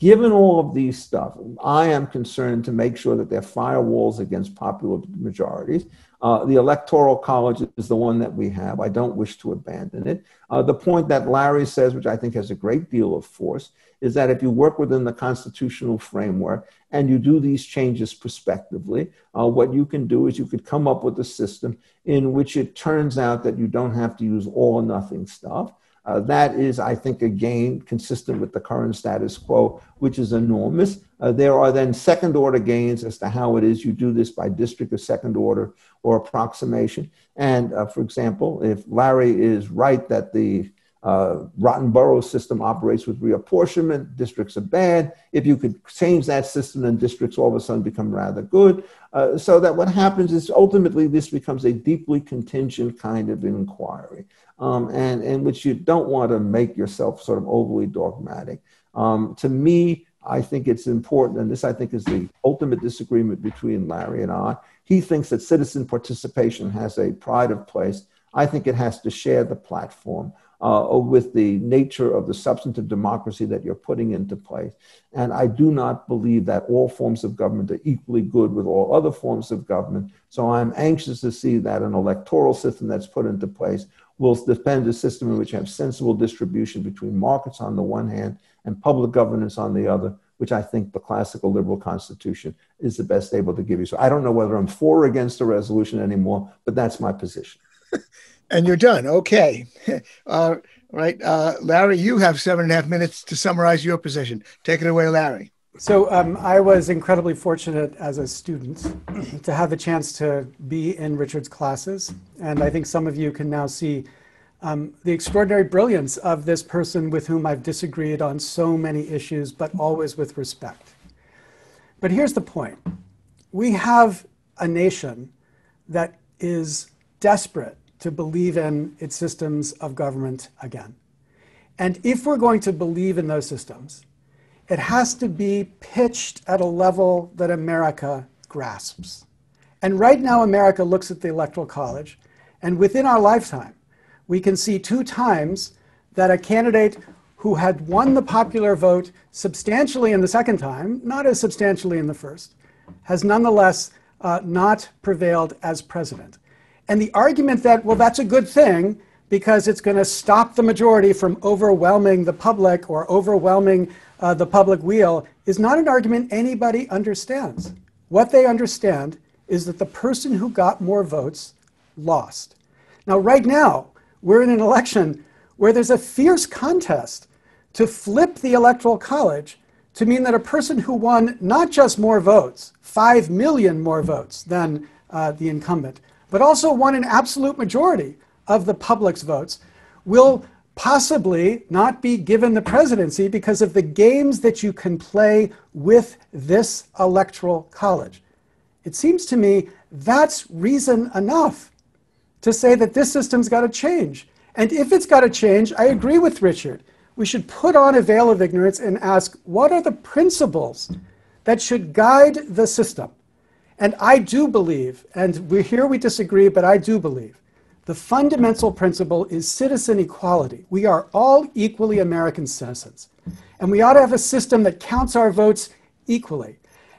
D: Given all of these stuff, I am concerned to make sure that there are firewalls against popular majorities. Uh, the electoral college is the one that we have. I don't wish to abandon it. Uh, the point that Larry says, which I think has a great deal of force, is that if you work within the constitutional framework and you do these changes prospectively, uh, what you can do is you could come up with a system in which it turns out that you don't have to use all or nothing stuff. Uh, that is, I think, a gain consistent with the current status quo, which is enormous. Uh, there are then second order gains as to how it is you do this by district of second order or approximation. And uh, for example, if Larry is right that the uh, rotten borough system operates with reapportionment, districts are bad. If you could change that system, then districts all of a sudden become rather good. Uh, so that what happens is ultimately this becomes a deeply contingent kind of inquiry um, and in which you don't want to make yourself sort of overly dogmatic. Um, to me, I think it's important, and this I think is the ultimate disagreement between Larry and I. He thinks that citizen participation has a pride of place. I think it has to share the platform uh, with the nature of the substantive democracy that you're putting into place. And I do not believe that all forms of government are equally good with all other forms of government. So I'm anxious to see that an electoral system that's put into place will depend a system in which you have sensible distribution between markets on the one hand and public governance on the other, which I think the classical liberal constitution is the best able to give you. So I don't know whether I'm for or against the resolution anymore, but that's my position.
C: and you're done. Okay. Right. Uh, Larry, you have seven and a half minutes to summarize your position. Take it away, Larry.
E: So um, I was incredibly fortunate as a student to have the chance to be in Richard's classes. And I think some of you can now see um, the extraordinary brilliance of this person with whom I've disagreed on so many issues, but always with respect. But here's the point. We have a nation that is desperate to believe in its systems of government again. And if we're going to believe in those systems, it has to be pitched at a level that America grasps. And right now, America looks at the Electoral College, and within our lifetime, we can see two times that a candidate who had won the popular vote substantially in the second time, not as substantially in the first, has nonetheless uh, not prevailed as president. And the argument that, well, that's a good thing because it's going to stop the majority from overwhelming the public or overwhelming uh, the public weal is not an argument anybody understands. What they understand is that the person who got more votes lost. Now, right now, we're in an election where there's a fierce contest to flip the Electoral College to mean that a person who won not just more votes, 5 million more votes than uh, the incumbent, but also won an absolute majority of the public's votes, will possibly not be given the presidency because of the games that you can play with this electoral college. It seems to me that's reason enough to say that this system's got to change. And if it's got to change, I agree with Richard. We should put on a veil of ignorance and ask what are the principles that should guide the system? And I do believe, and we, here we disagree, but I do believe the fundamental principle is citizen equality. We are all equally American citizens. And we ought to have a system that counts our votes equally.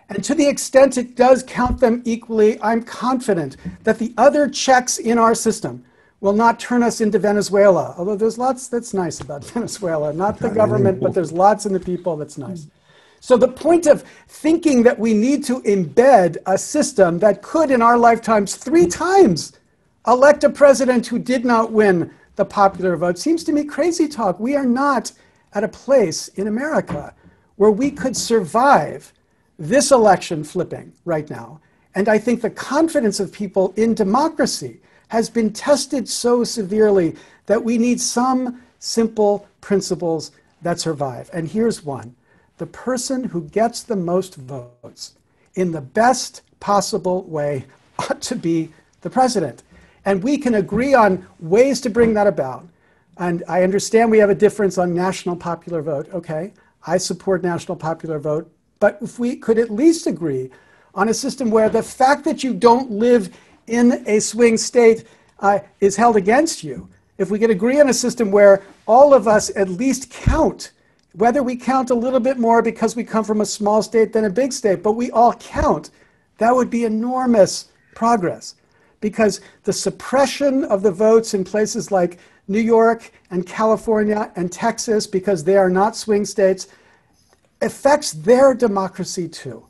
E: And to the extent it does count them equally, I'm confident that the other checks in our system will not turn us into Venezuela. Although there's lots that's nice about Venezuela, not the government, but there's lots in the people that's nice. So the point of thinking that we need to embed a system that could in our lifetimes three times elect a president who did not win the popular vote seems to me crazy talk. We are not at a place in America where we could survive this election flipping right now. And I think the confidence of people in democracy has been tested so severely that we need some simple principles that survive. And here's one the person who gets the most votes in the best possible way ought to be the president. And we can agree on ways to bring that about. And I understand we have a difference on national popular vote. Okay, I support national popular vote. But if we could at least agree on a system where the fact that you don't live in a swing state uh, is held against you, if we could agree on a system where all of us at least count, whether we count a little bit more because we come from a small state than a big state, but we all count, that would be enormous progress. Because the suppression of the votes in places like New York and California and Texas, because they are not swing states, affects their democracy too.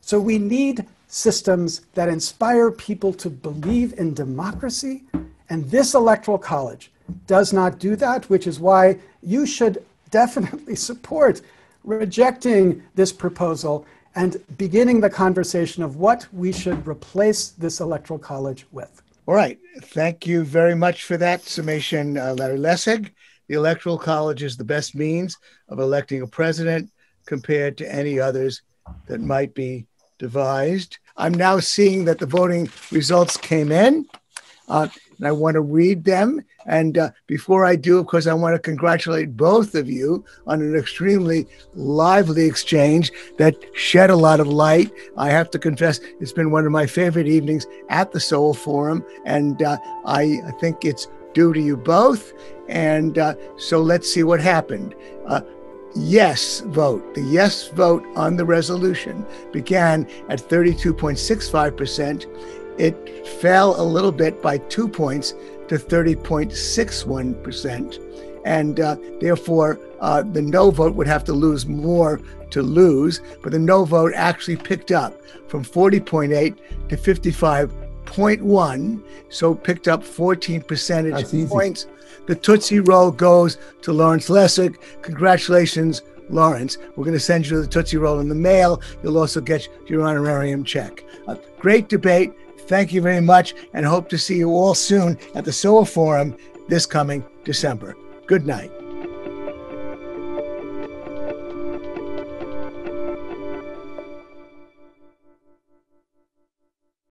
E: So we need systems that inspire people to believe in democracy. And this electoral college does not do that, which is why you should definitely support rejecting this proposal and beginning the conversation of what we should replace this electoral college with.
C: All right. Thank you very much for that summation, uh, Larry Lessig. The Electoral College is the best means of electing a president compared to any others that might be devised. I'm now seeing that the voting results came in, uh, and I want to read them. And uh, before I do, of course, I want to congratulate both of you on an extremely lively exchange that shed a lot of light. I have to confess, it's been one of my favorite evenings at the Soho Forum, and uh, I, I, think it's due to you both. And uh, so let's see what happened. Uh, yes vote, the yes vote on the resolution began at 32.65%. It fell a little bit by two points to 30.61%. And uh, therefore, uh, the no vote would have to lose more to lose. But the no vote actually picked up from 40.8 to 55.1. So picked up 14 percentage points. The Tootsie Roll goes to Lawrence Lessig. Congratulations, Lawrence. We're going to send you the Tootsie Roll in the mail. You'll also get your honorarium check. A great debate. Thank you very much and hope to see you all soon at the Soho Forum this coming December. Good night.